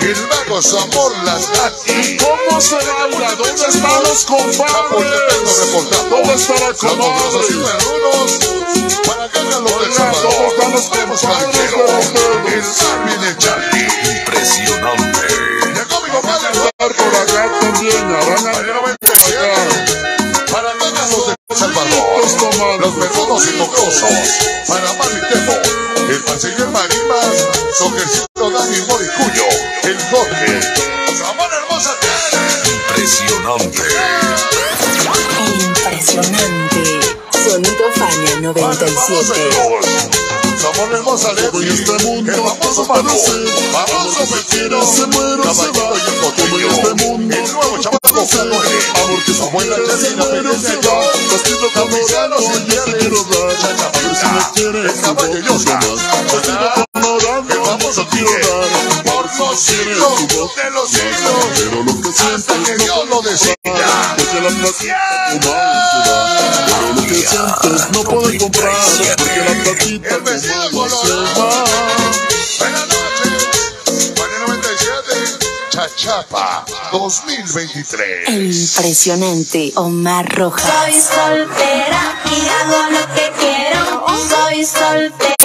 El mago Zamor Las Gatti. ¿Cómo será ahora? ¿Dónde están los compadres? ¿Dónde está la para que vean lo del Salvador. Los temas callejeros. El Sammy de Impresionante. Ya conmigo para estar por acá también. Arranca, vente para acá. Para que vean los del Salvador. Los mejores y mocosos. Para Mami Tefo. El pasillo en Marimas. Soquecito Dani Moricuyo. El Jorge. Sabana hermosa. Impresionante. Impresionante. Sonido fan 97. Ramón Hermosa Todo en Leti. este mundo El famoso. Famoso se quiere, muere, se va. en este El nuevo chamaco. Amor que se va. Vestido yo te quiero dar. Si me más. Vestido El famoso quiero Tigre. dar. Por los siglos de los siglos. Pero lo que no Dios lo decida. porque la se va. Que sientes no puedes comprar porque la platita como se va. Buenas noches. Fania 97. Chachapa 2023. El impresionante Omar Rojas. Soy soltera y hago lo que quiero. Soy soltera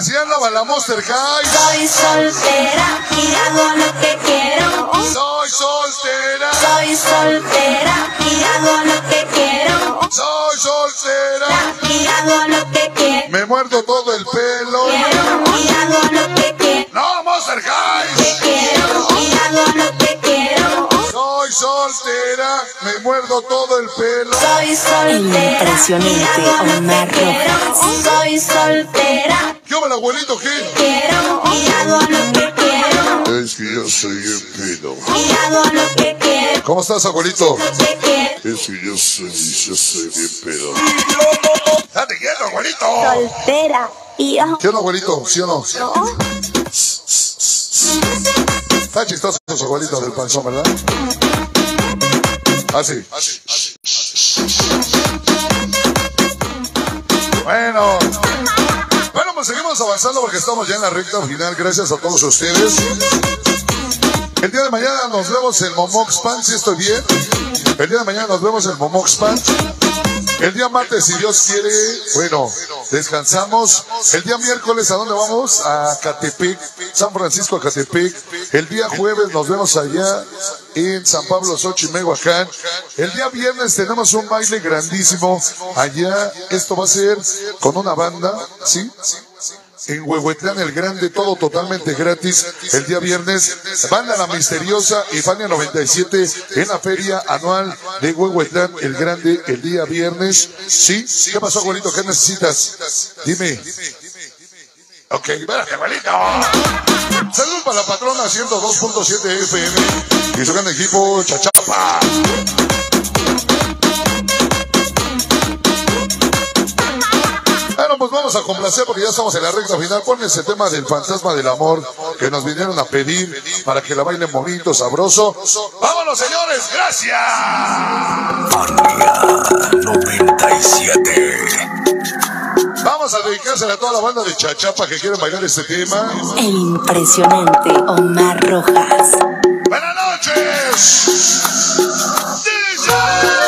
Así andaba la Monster High. Soy soltera y hago lo que quiero. Soy soltera. Soy soltera y hago lo que quiero. Soy soltera. Y hago lo que quiero. Me muerdo todo el pelo. Y hago lo que quiero. No, Monster High. Que quiero. Y hago lo que quiero. Soy soltera. Me muerdo todo el pelo. Soy soltera. El impresionante y hago lo Omar que quiero. Rojas. Soy soltera. ¿Qué el abuelito qué? Quiero. Y hago lo que quiero. Es que yo soy el pedo. Y hago lo que quiero. ¿Cómo estás, abuelito? Que. Es que yo soy, yo soy bien pedo. Date quieto, abuelito. Soltera. Y hago. ¿Qué onda, abuelito? ¿Sí o no? Está chistoso su abuelito del panzón, ¿verdad? Ah, sí. Bueno. Bueno, seguimos avanzando porque estamos ya en la recta final. Gracias a todos ustedes. El día de mañana nos vemos en Momox Pan, si estoy bien. El día de mañana nos vemos en Momox Pan. El día martes, si Dios quiere, bueno, descansamos. El día miércoles, ¿a dónde vamos? A Catepec, San Francisco a Catepec. El día jueves nos vemos allá en San Pablo, Xochimehuacán. El día viernes tenemos un baile grandísimo allá. Esto va a ser con una banda, ¿sí? En Huehuetlán el Grande, todo totalmente gratis. El día viernes, Banda La Misteriosa y Fania 97 en la feria anual de Huehuetlán el Grande el día viernes. ¿Sí? ¿Qué pasó, abuelito? ¿Qué necesitas? Dime. Ok, espérate, abuelito. Saludos para la patrona 102.7 FM y su gran equipo Chachapa. Pues vamos a complacer porque ya estamos en la recta final. Pon ese tema del fantasma del amor que nos vinieron a pedir para que la bailen bonito, sabroso. ¡Vámonos, señores! ¡Gracias! Fania 97. Vamos a dedicársela a toda la banda de Chachapa que quieren bailar este tema. El impresionante Omar Rojas. ¡Buenas noches! DJ.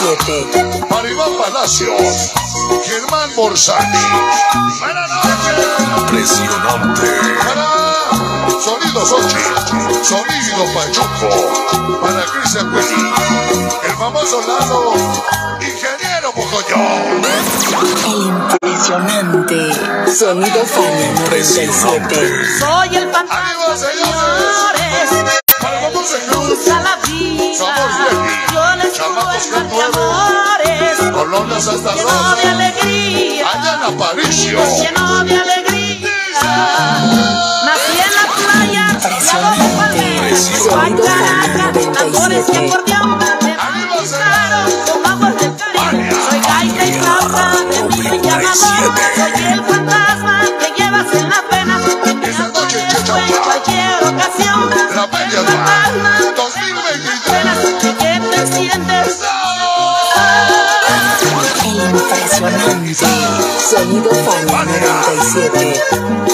97. Maribán Palacios, Germán Borsani. Buenas noches. Impresionante. Para Sonido Sochi, Sonido Pachuco, para Cristian Cuelli, el famoso Lalo, Ingeniero. El impresionante Sonido Fania 97. Soy el ¡Arriba, fantasma, señores! señores. Usa la vida. Somos Chamacos que. Colonias hasta Lleno de alegría. allá en Aparicio. Lleno de alegría. 在一个方面没人在限制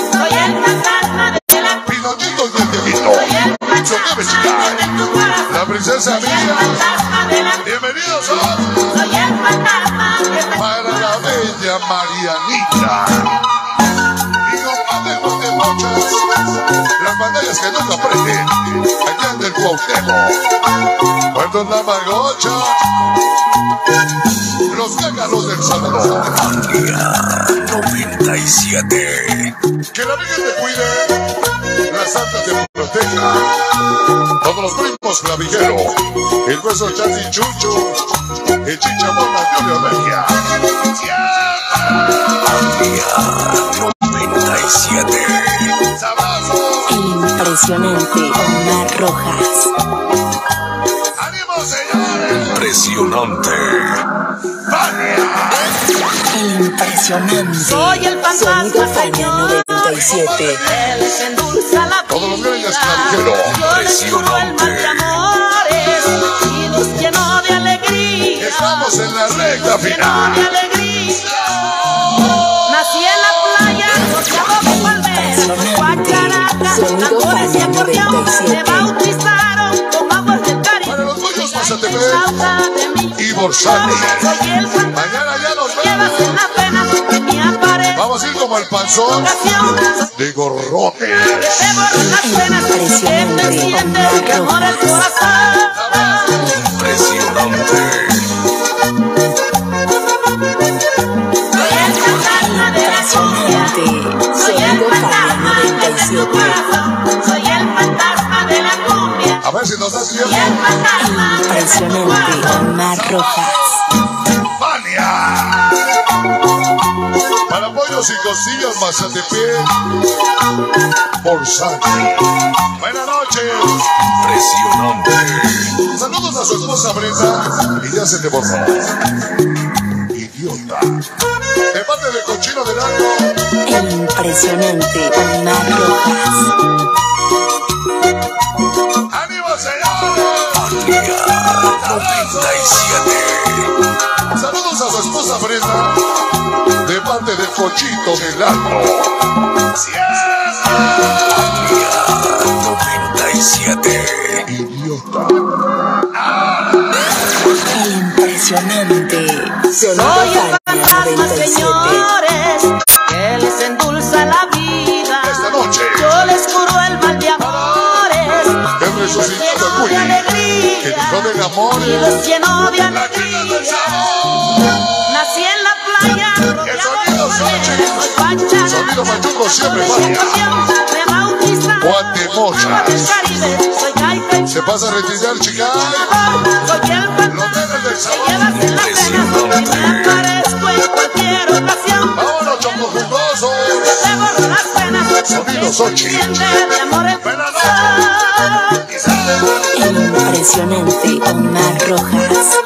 97. Que la Virgen te cuide, la Santa te proteja. Todos los primos clavijero, el hueso Chati Chucho, el chichamón Regia. Fania 97. ¡Sabroso! El impresionante Omar Rojas. ¡Ánimo, señores! Impresionante. El impresionante Soy el fantasma, señor. 97. Él les endulza la Todos los. Yo les curo el mal de amores y los lleno de alegría. Estamos en la recta Lleno final. de alegría. Nací en la playa, de palmeras, guacharaca, Sonido tambores y acordeón. 97. Me bautizaron con aguas del Para Caribe. los tuyos, Mazatepec Salsa de Mañana ya nos vemos. Vamos a ir como el panzón de gorrote. Que te borran las penas, que te sientes que amor el corazón. Impresionante. Soy el fantasma de la cumbia. Impresionante Soy el Sonido fantasma Fania de tu 97. corazón. Soy el fantasma de la cumbia. A ver si nos das tiempo. Impresionante. Omar Rojas. Fania. Para pollos y costillas Mazatepec. Borsani. Buenas noches. Impresionante. Saludos a su esposa Brenda. Y ya se te borró. Idiota. De parte de Cochino del Alto. El impresionante Omar Rojas. Fania 97. Saludos a su esposa Brenda. De parte de Cochito del Alto. Fania 97. Idiota. El impresionante Soy el Fania fantasma, 97. señores, dijo del amor. Y los lleno de alegría. Nací en la playa, sonido de Sánchez. Sonido Machuco siempre Guatemochas. Se pasa a retirar, chica. Soy el del que llevas en la pena y me aparezco en cualquier ocasión. Vámonos, choco jugoso. Te borro las penas, Sonido de amor el impresionante Omar Rojas.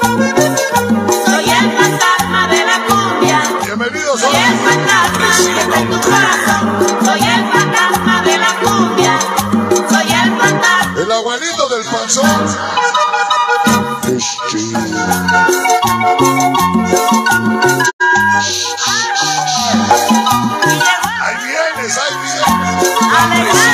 Soy el fantasma de la cumbia. Bienvenidos Soy el fantasma que está en tu corazón. Soy el fantasma de la cumbia. Soy el fantasma. El abuelito del panzón. Ahí vienes, ahí vienes.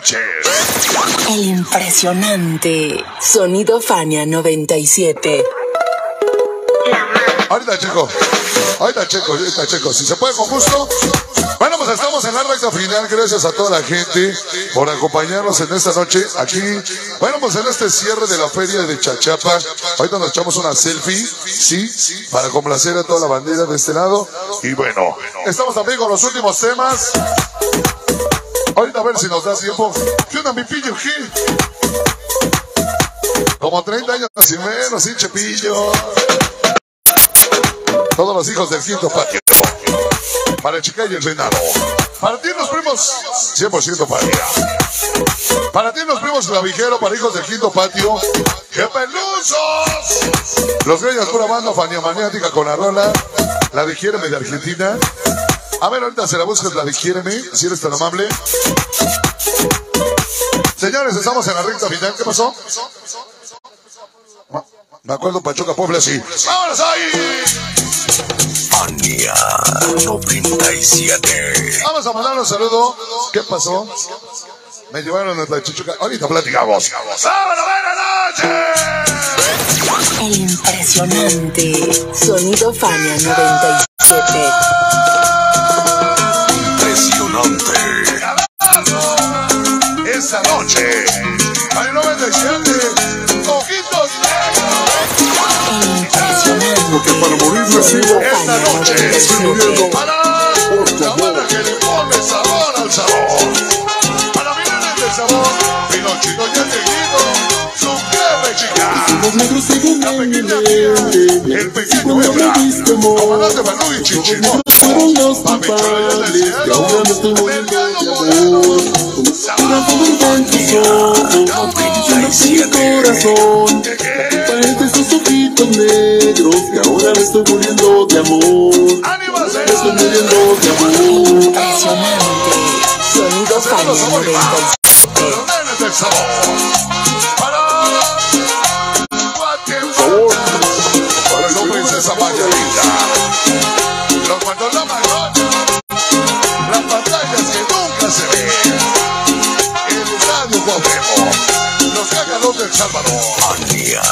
Noches. El impresionante Sonido Fania 97. Ahorita checo. Ahorita checo, ahorita checo. Si se puede con gusto. Bueno, pues estamos en la recta final. Gracias a toda la gente por acompañarnos en esta noche aquí. Bueno, pues en este cierre de la feria de Chachapa. Ahorita nos echamos una selfie, sí, para complacer a toda la bandera de este lado. Y bueno, estamos también con los últimos temas. Ahorita a ver si nos da tiempo. ¿Qué onda, mi pillo? ¿Qué? Como 30 años y menos, sí, Chepillo. Todos los hijos del quinto patio. Para el Chica y el Reinado. Para ti los primos, 100% patria. Para ti los primos clavijero, para hijos del quinto patio. ¡Qué pelusos! Los Greñas pura banda fanía maniática con la rola. La de Quiéreme de Argentina. A ver, ahorita se la buscas la de Quiéreme, si eres tan amable. Señores, estamos en la recta final. ¿Qué pasó? Me acuerdo Pachuca Puebla, sí. ¡Vámonos ahí! Fania 97. Vamos a mandar un saludo. ¿Qué pasó? Me llevaron a la chichuca. Ahorita platicamos. ¡Vámonos, buenas noches! El impresionante Impresionante. Sonido Fania 97. Esa noche. Ay, no me desciende. Ojitos Impresionante. Porque para morir. Sonido Esta noche. 97. Para la banda que le pone sabor al sabor. Para mirar el sabor. Pinochito y el negrito. Su chica. Los negros siguen La en pequeña mía. El pequeño Cuando Ebra. me diste amor. Comandante Manu y Chichimón. Fueron los que cielo. ahora me estoy muriendo de amor. Joven en tus ojos, mi corazón. Parece esos ojitos negros que ahora me estoy muriendo de amor. ¡Ánimas, Me estoy muriendo de amor. Impresionante. Sonido Fania 97. Los Princesa Margarita. Los cuentos la mayoría. Las pantallas que nunca se ven. El estadio Cuauhtémoc. Los cácaros del Salvador. Fania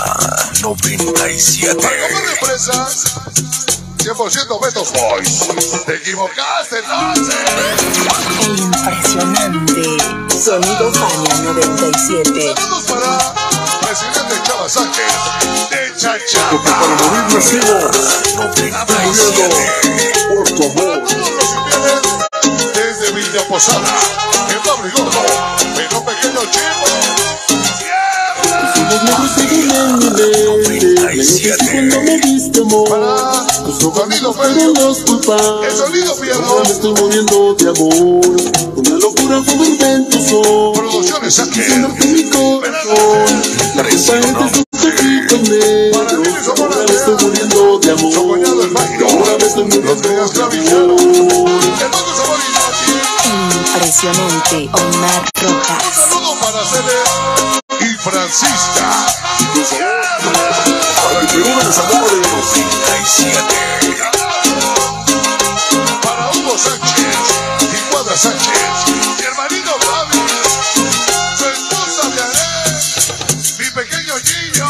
97. Para comer empresas. 100% Betos Boys. Te equivocaste entonces. El impresionante. Sonido Fania 97. Saludos para pasaje de Chacha. Porque para morir morirme sigo muriendo por tu amor. Desde Villa Posada, en Pablo Gordo, pero pequeño chico. Siempre. 97. Cuando me diste amor, para nuestro camino podemos culpar. El sonido piano. Me estoy moviendo de amor. Una locura juvenil en tu sol. Producciones aquí. mi corazón. La culpa es de tus ojitos negros. Ahora me estoy muriendo de amor. Ahora me estoy muriendo de amor. Impresionante, Omar Rojas. Un saludo para Cele y Francisca. Para el Perú de los amores. 97. Para Hugo Sánchez y Cuadra Sánchez. Mi hermanito Fabi. Su esposa. Mi pequeño Gillo.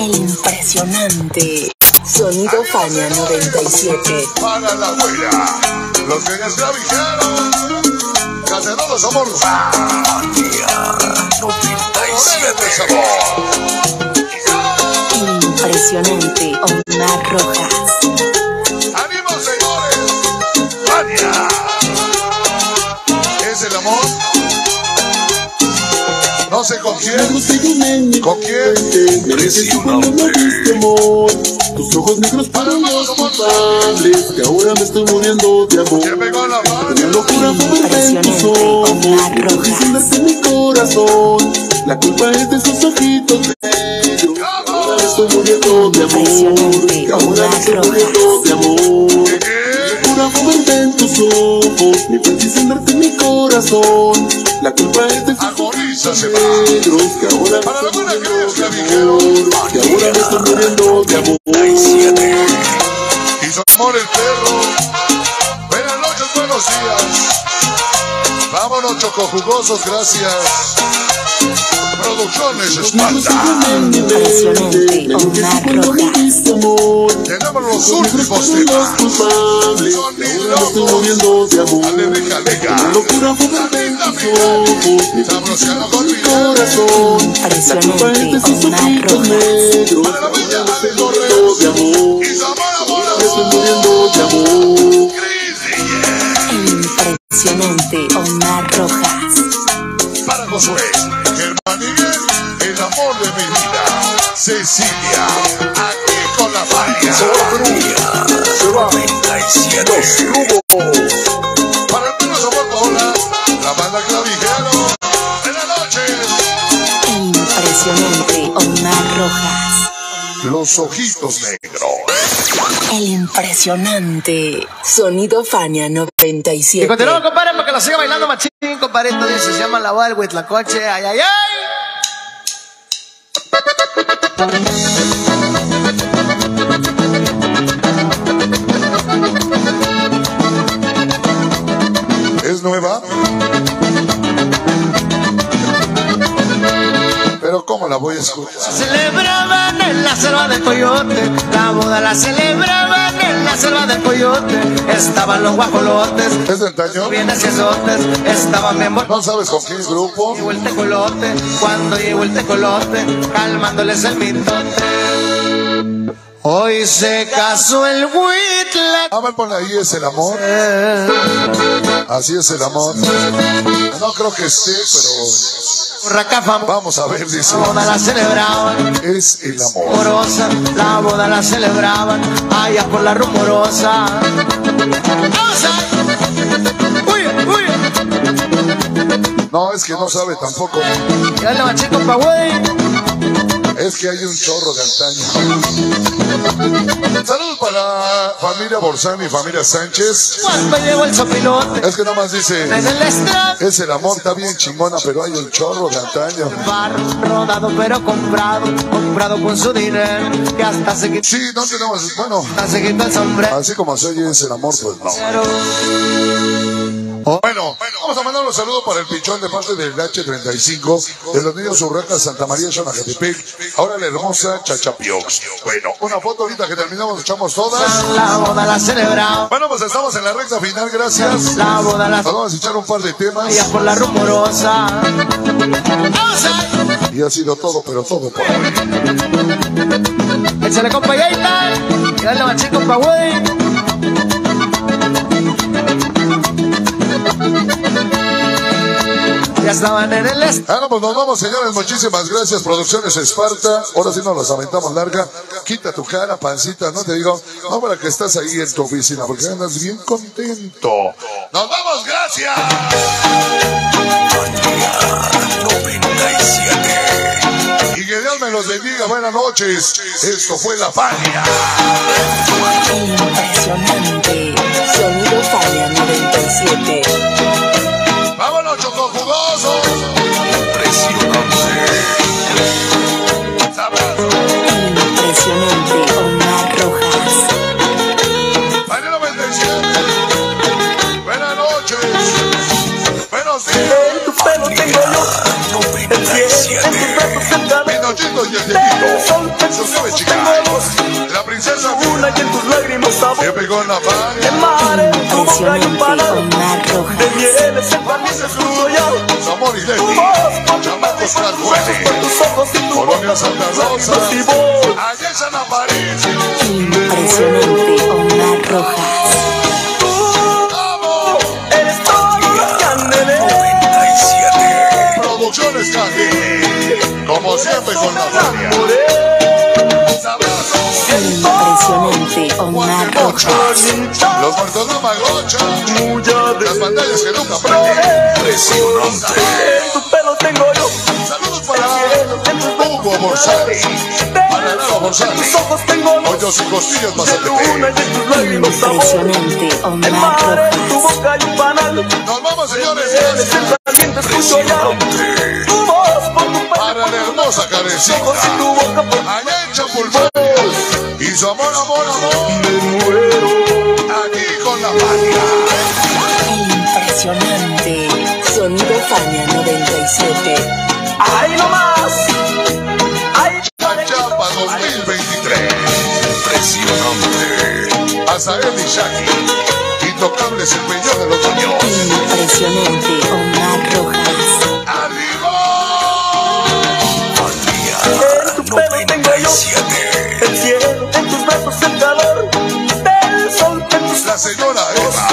El impresionante. Sonido Fania 97. para la abuela. Los que ya esclavizaron, casi todos somos Fania de 97. sabor. Impresionante. Omar Rojas. ¡Ánimo, señores! ¡Fania! ¿Es el amor? No sé con quién. ¿Con quién? Me diste amor. Tus ojos negros fueron los culpables. Que ahora me estoy muriendo de amor. ¿Quién pegó la Una Fania? locura joven en tus ojos. En mi corazón. La culpa es de sus ojitos negros. Me estoy muriendo de amor. Que ahora me estoy muriendo de amor. ¿Qué? Locura joven en tus ojos. Mi precisa darte mi corazón. La culpa es de sus se negros que ahora me Para buena que muriendo de amor, que ahora me estoy muriendo de amor. 97. Y su amor el perro. Buenas noches, buenos días. Vámonos, chocojugosos, gracias. Producciones Espalda. Tenemos los últimos temas. culpables, Son locos. muriendo de amor. Sabroscano con mi corazón. Omar Rojas. de. Y amor, estoy muriendo de amor. Impresionante. Omar Rojas. Para Josué, Germán Miguel, el amor de mi vida. Cecilia, aquí con la. Se va. 97. Para el menos amor Paola, la banda clavijero. Buenas noches. Impresionante. Omar Rojas. Los ojitos negros. El impresionante. Sonido Fania Y 97. continuamos, compadre, para que lo siga bailando machín, compadre. Esto dice, se llama La Val, Huitlacoche, ay, ay, ay. ¿Es nueva? Pero ¿cómo la voy a escuchar? Celebraban en la selva del coyote. La boda la celebraban en la selva del coyote. Estaban los guajolotes, ¿Es de antaño? bien azotes. Estaban bien. ¿No sabes con qué grupo? Llegó el tecolote, cuando llegó el tecolote, calmándoles el mitote. Hoy se casó el huitla. A ver, ponle ahí es el amor. Así es el amor. No creo que esté, pero vamos a ver, dice. la boda la celebraban. Es el amor. rumorosa, la boda la celebraban allá por la rumorosa. ¡Vamos a! ¡Uy, uy! No, es que no sabe tampoco. Ya le maché, compa, güey. Es que hay un chorro de antaño. Saludos para familia Borzán y familia Sánchez. Cuando llegó el sopilote, Es que nada más dice, en el estrado, es el amor, está bien chingona, pero hay un chorro de antaño. bar rodado pero comprado, comprado con su dinero, que hasta se quitó, Sí, no tenemos, bueno, hasta se quitó el sombrero. así como se oye es el amor, pues no. Bueno, vamos a mandar un saludo para el pichón de parte del H35 de los niños Urracas Santa María Xonacatepec. Ahora la hermosa Chachapiox. Bueno, una foto ahorita que terminamos, echamos todas. La boda la celebraban, Bueno, pues estamos en la recta final, gracias. la boda la vamos a echar un par de temas por la rumorosa. Y ha sido todo, pero todo por hoy. Échale compa y ahí está. Ya estaban en el este. Ah, no, pues nos vamos, señores. Muchísimas gracias, Producciones Esparta. Ahora sí nos las aventamos larga. Quita tu cara, pancita, no te digo. Para que estás ahí en tu oficina, porque andas bien contento. ¡Nos vamos, gracias! 97. Y que Dios me los bendiga. Buenas noches. Esto fue La Fania. Impresionante. Sonido Fania 97. Y el. La princesa Una y en tus lágrimas sabor que pegó en la de mar y Omar de Rojas. miel es el pan que se escucho ya. Su amor y Tu Leti. voz con tu Chamacos y Santa Rosa. y San. Impresionante Omar Rojas. Como siempre con la. El impresionante Omar Rojas. Los muertos de Magocha. Muy adentro. Las pantallas que nunca prenden. Impresionante. Tu pelo tengo yo Saludos para Hugo Borsari. Para Lara en Borsari. tus ojos tengo Hoyos y costillas de luna Mazatepec. y en tus lágrimas sabor. Impresionante El Omar mar en tu Rojas. boca y un panal. Nos vamos, señores. Eres el Gracias. valiente, escucho ya. Impresionante. Tu voz por tu pelo. Para la hermosa ojos y tu carecita. boca por Allá en Chapultepec. Y su amor, amor, amor. me muero. Aquí con la. El impresionante Sonido Fania 97. Ay, no Azael y Shaki. Intocables el peñón de los años. Impresionante Omar Rojas. ¡Arriba! en tu pelo tengo yo 97. el cielo, en tus brazos el calor del sol, en tus La señora Eva.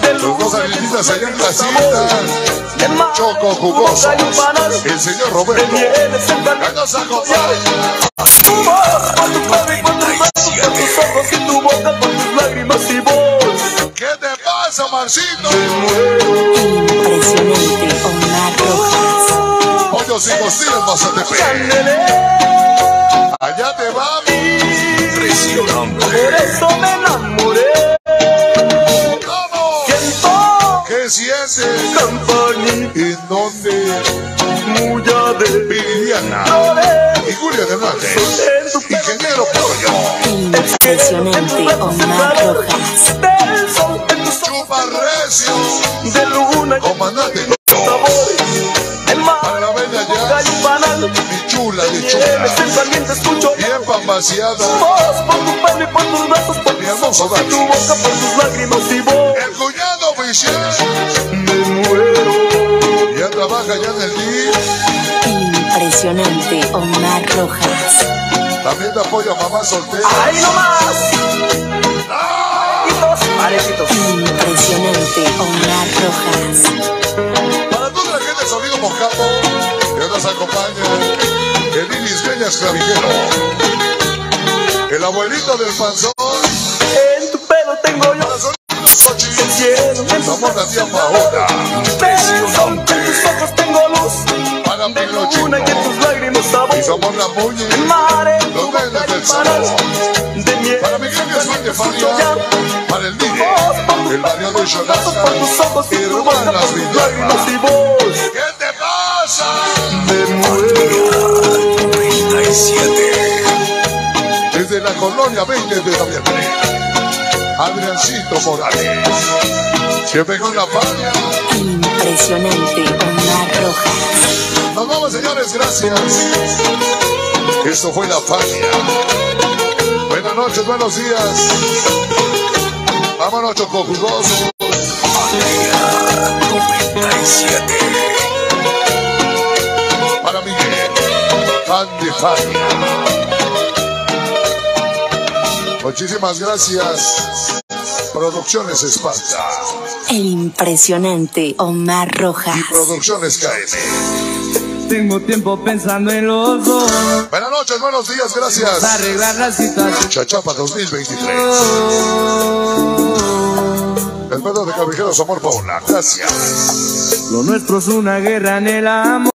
del Los dos amiguitas allá en del mar. Choco Tu jugosos. El señor De Roberto. miel es el pan. Venga, acompaña. Tu voz por tu pelo y por tus tus ojos y tu boca, por tus lágrimas y voz. ¿Qué te pasa, Marcito? Impresionante Omar Rojas. Hoyos y Mazatepec. Anhelé, Allá te va mi. por Impresionante. eso me enamoré. ¿Cómo? Siento ¿Qué sientes? campanita ¿En dónde? muy adentro. Viridiana. Y. En tu pelo Ingeniero Pollo. Impresionante Omar de luna. El mar, Para la bella boca ya. y un panal. Mi chula el escucho Bien. Vos por tu pelo y por tus brazos, por Mi hermoso ojos tu boca, por tus lágrimas y voz. El cuñado oficial. Me muero. Ya trabaja ya en el día. Impresionante Omar Rojas. También te apoya mamá soltera. ¡Ahí nomás! Parejitos, parejitos. Impresionante Omar Rojas. Para toda la gente de Sonido Mocampo, que nos acompaña, el Iris Peñas Clavijero, el abuelito del panzón, En tu pelo tengo yo somos la tía Paola, besos, en tus ojos tengo luz. para Pinochito, luna y en tus lágrimas sabor. y somos la Muñe, Parar. sabor, De miel. para Miguel de Fania, ya. para el Nine, el barrio de Por Xonasca, tus ojos y tu boca, por hermanas tus lágrimas Villagra. y voz. ¿Qué te pasa? Me muero. 97. Desde la colonia 20 de noviembre, Adriancito Morales, siempre con la. El impresionante Omar Rojas. Nos vamos, señores, gracias. Esto fue la Fania. Buenas noches, buenos días. Vámonos, Choco Jugoso. 97. Para Miguel, fan de Fania. Muchísimas gracias. Producciones Esparta El impresionante Omar Rojas. y Producciones KM. Tengo tiempo pensando en los dos Buenas noches, buenos días, para gracias. arreglar la situación. Chachapa 2023. El de Callejeros Amor Paula. Gracias. Lo nuestro es una guerra en el amor.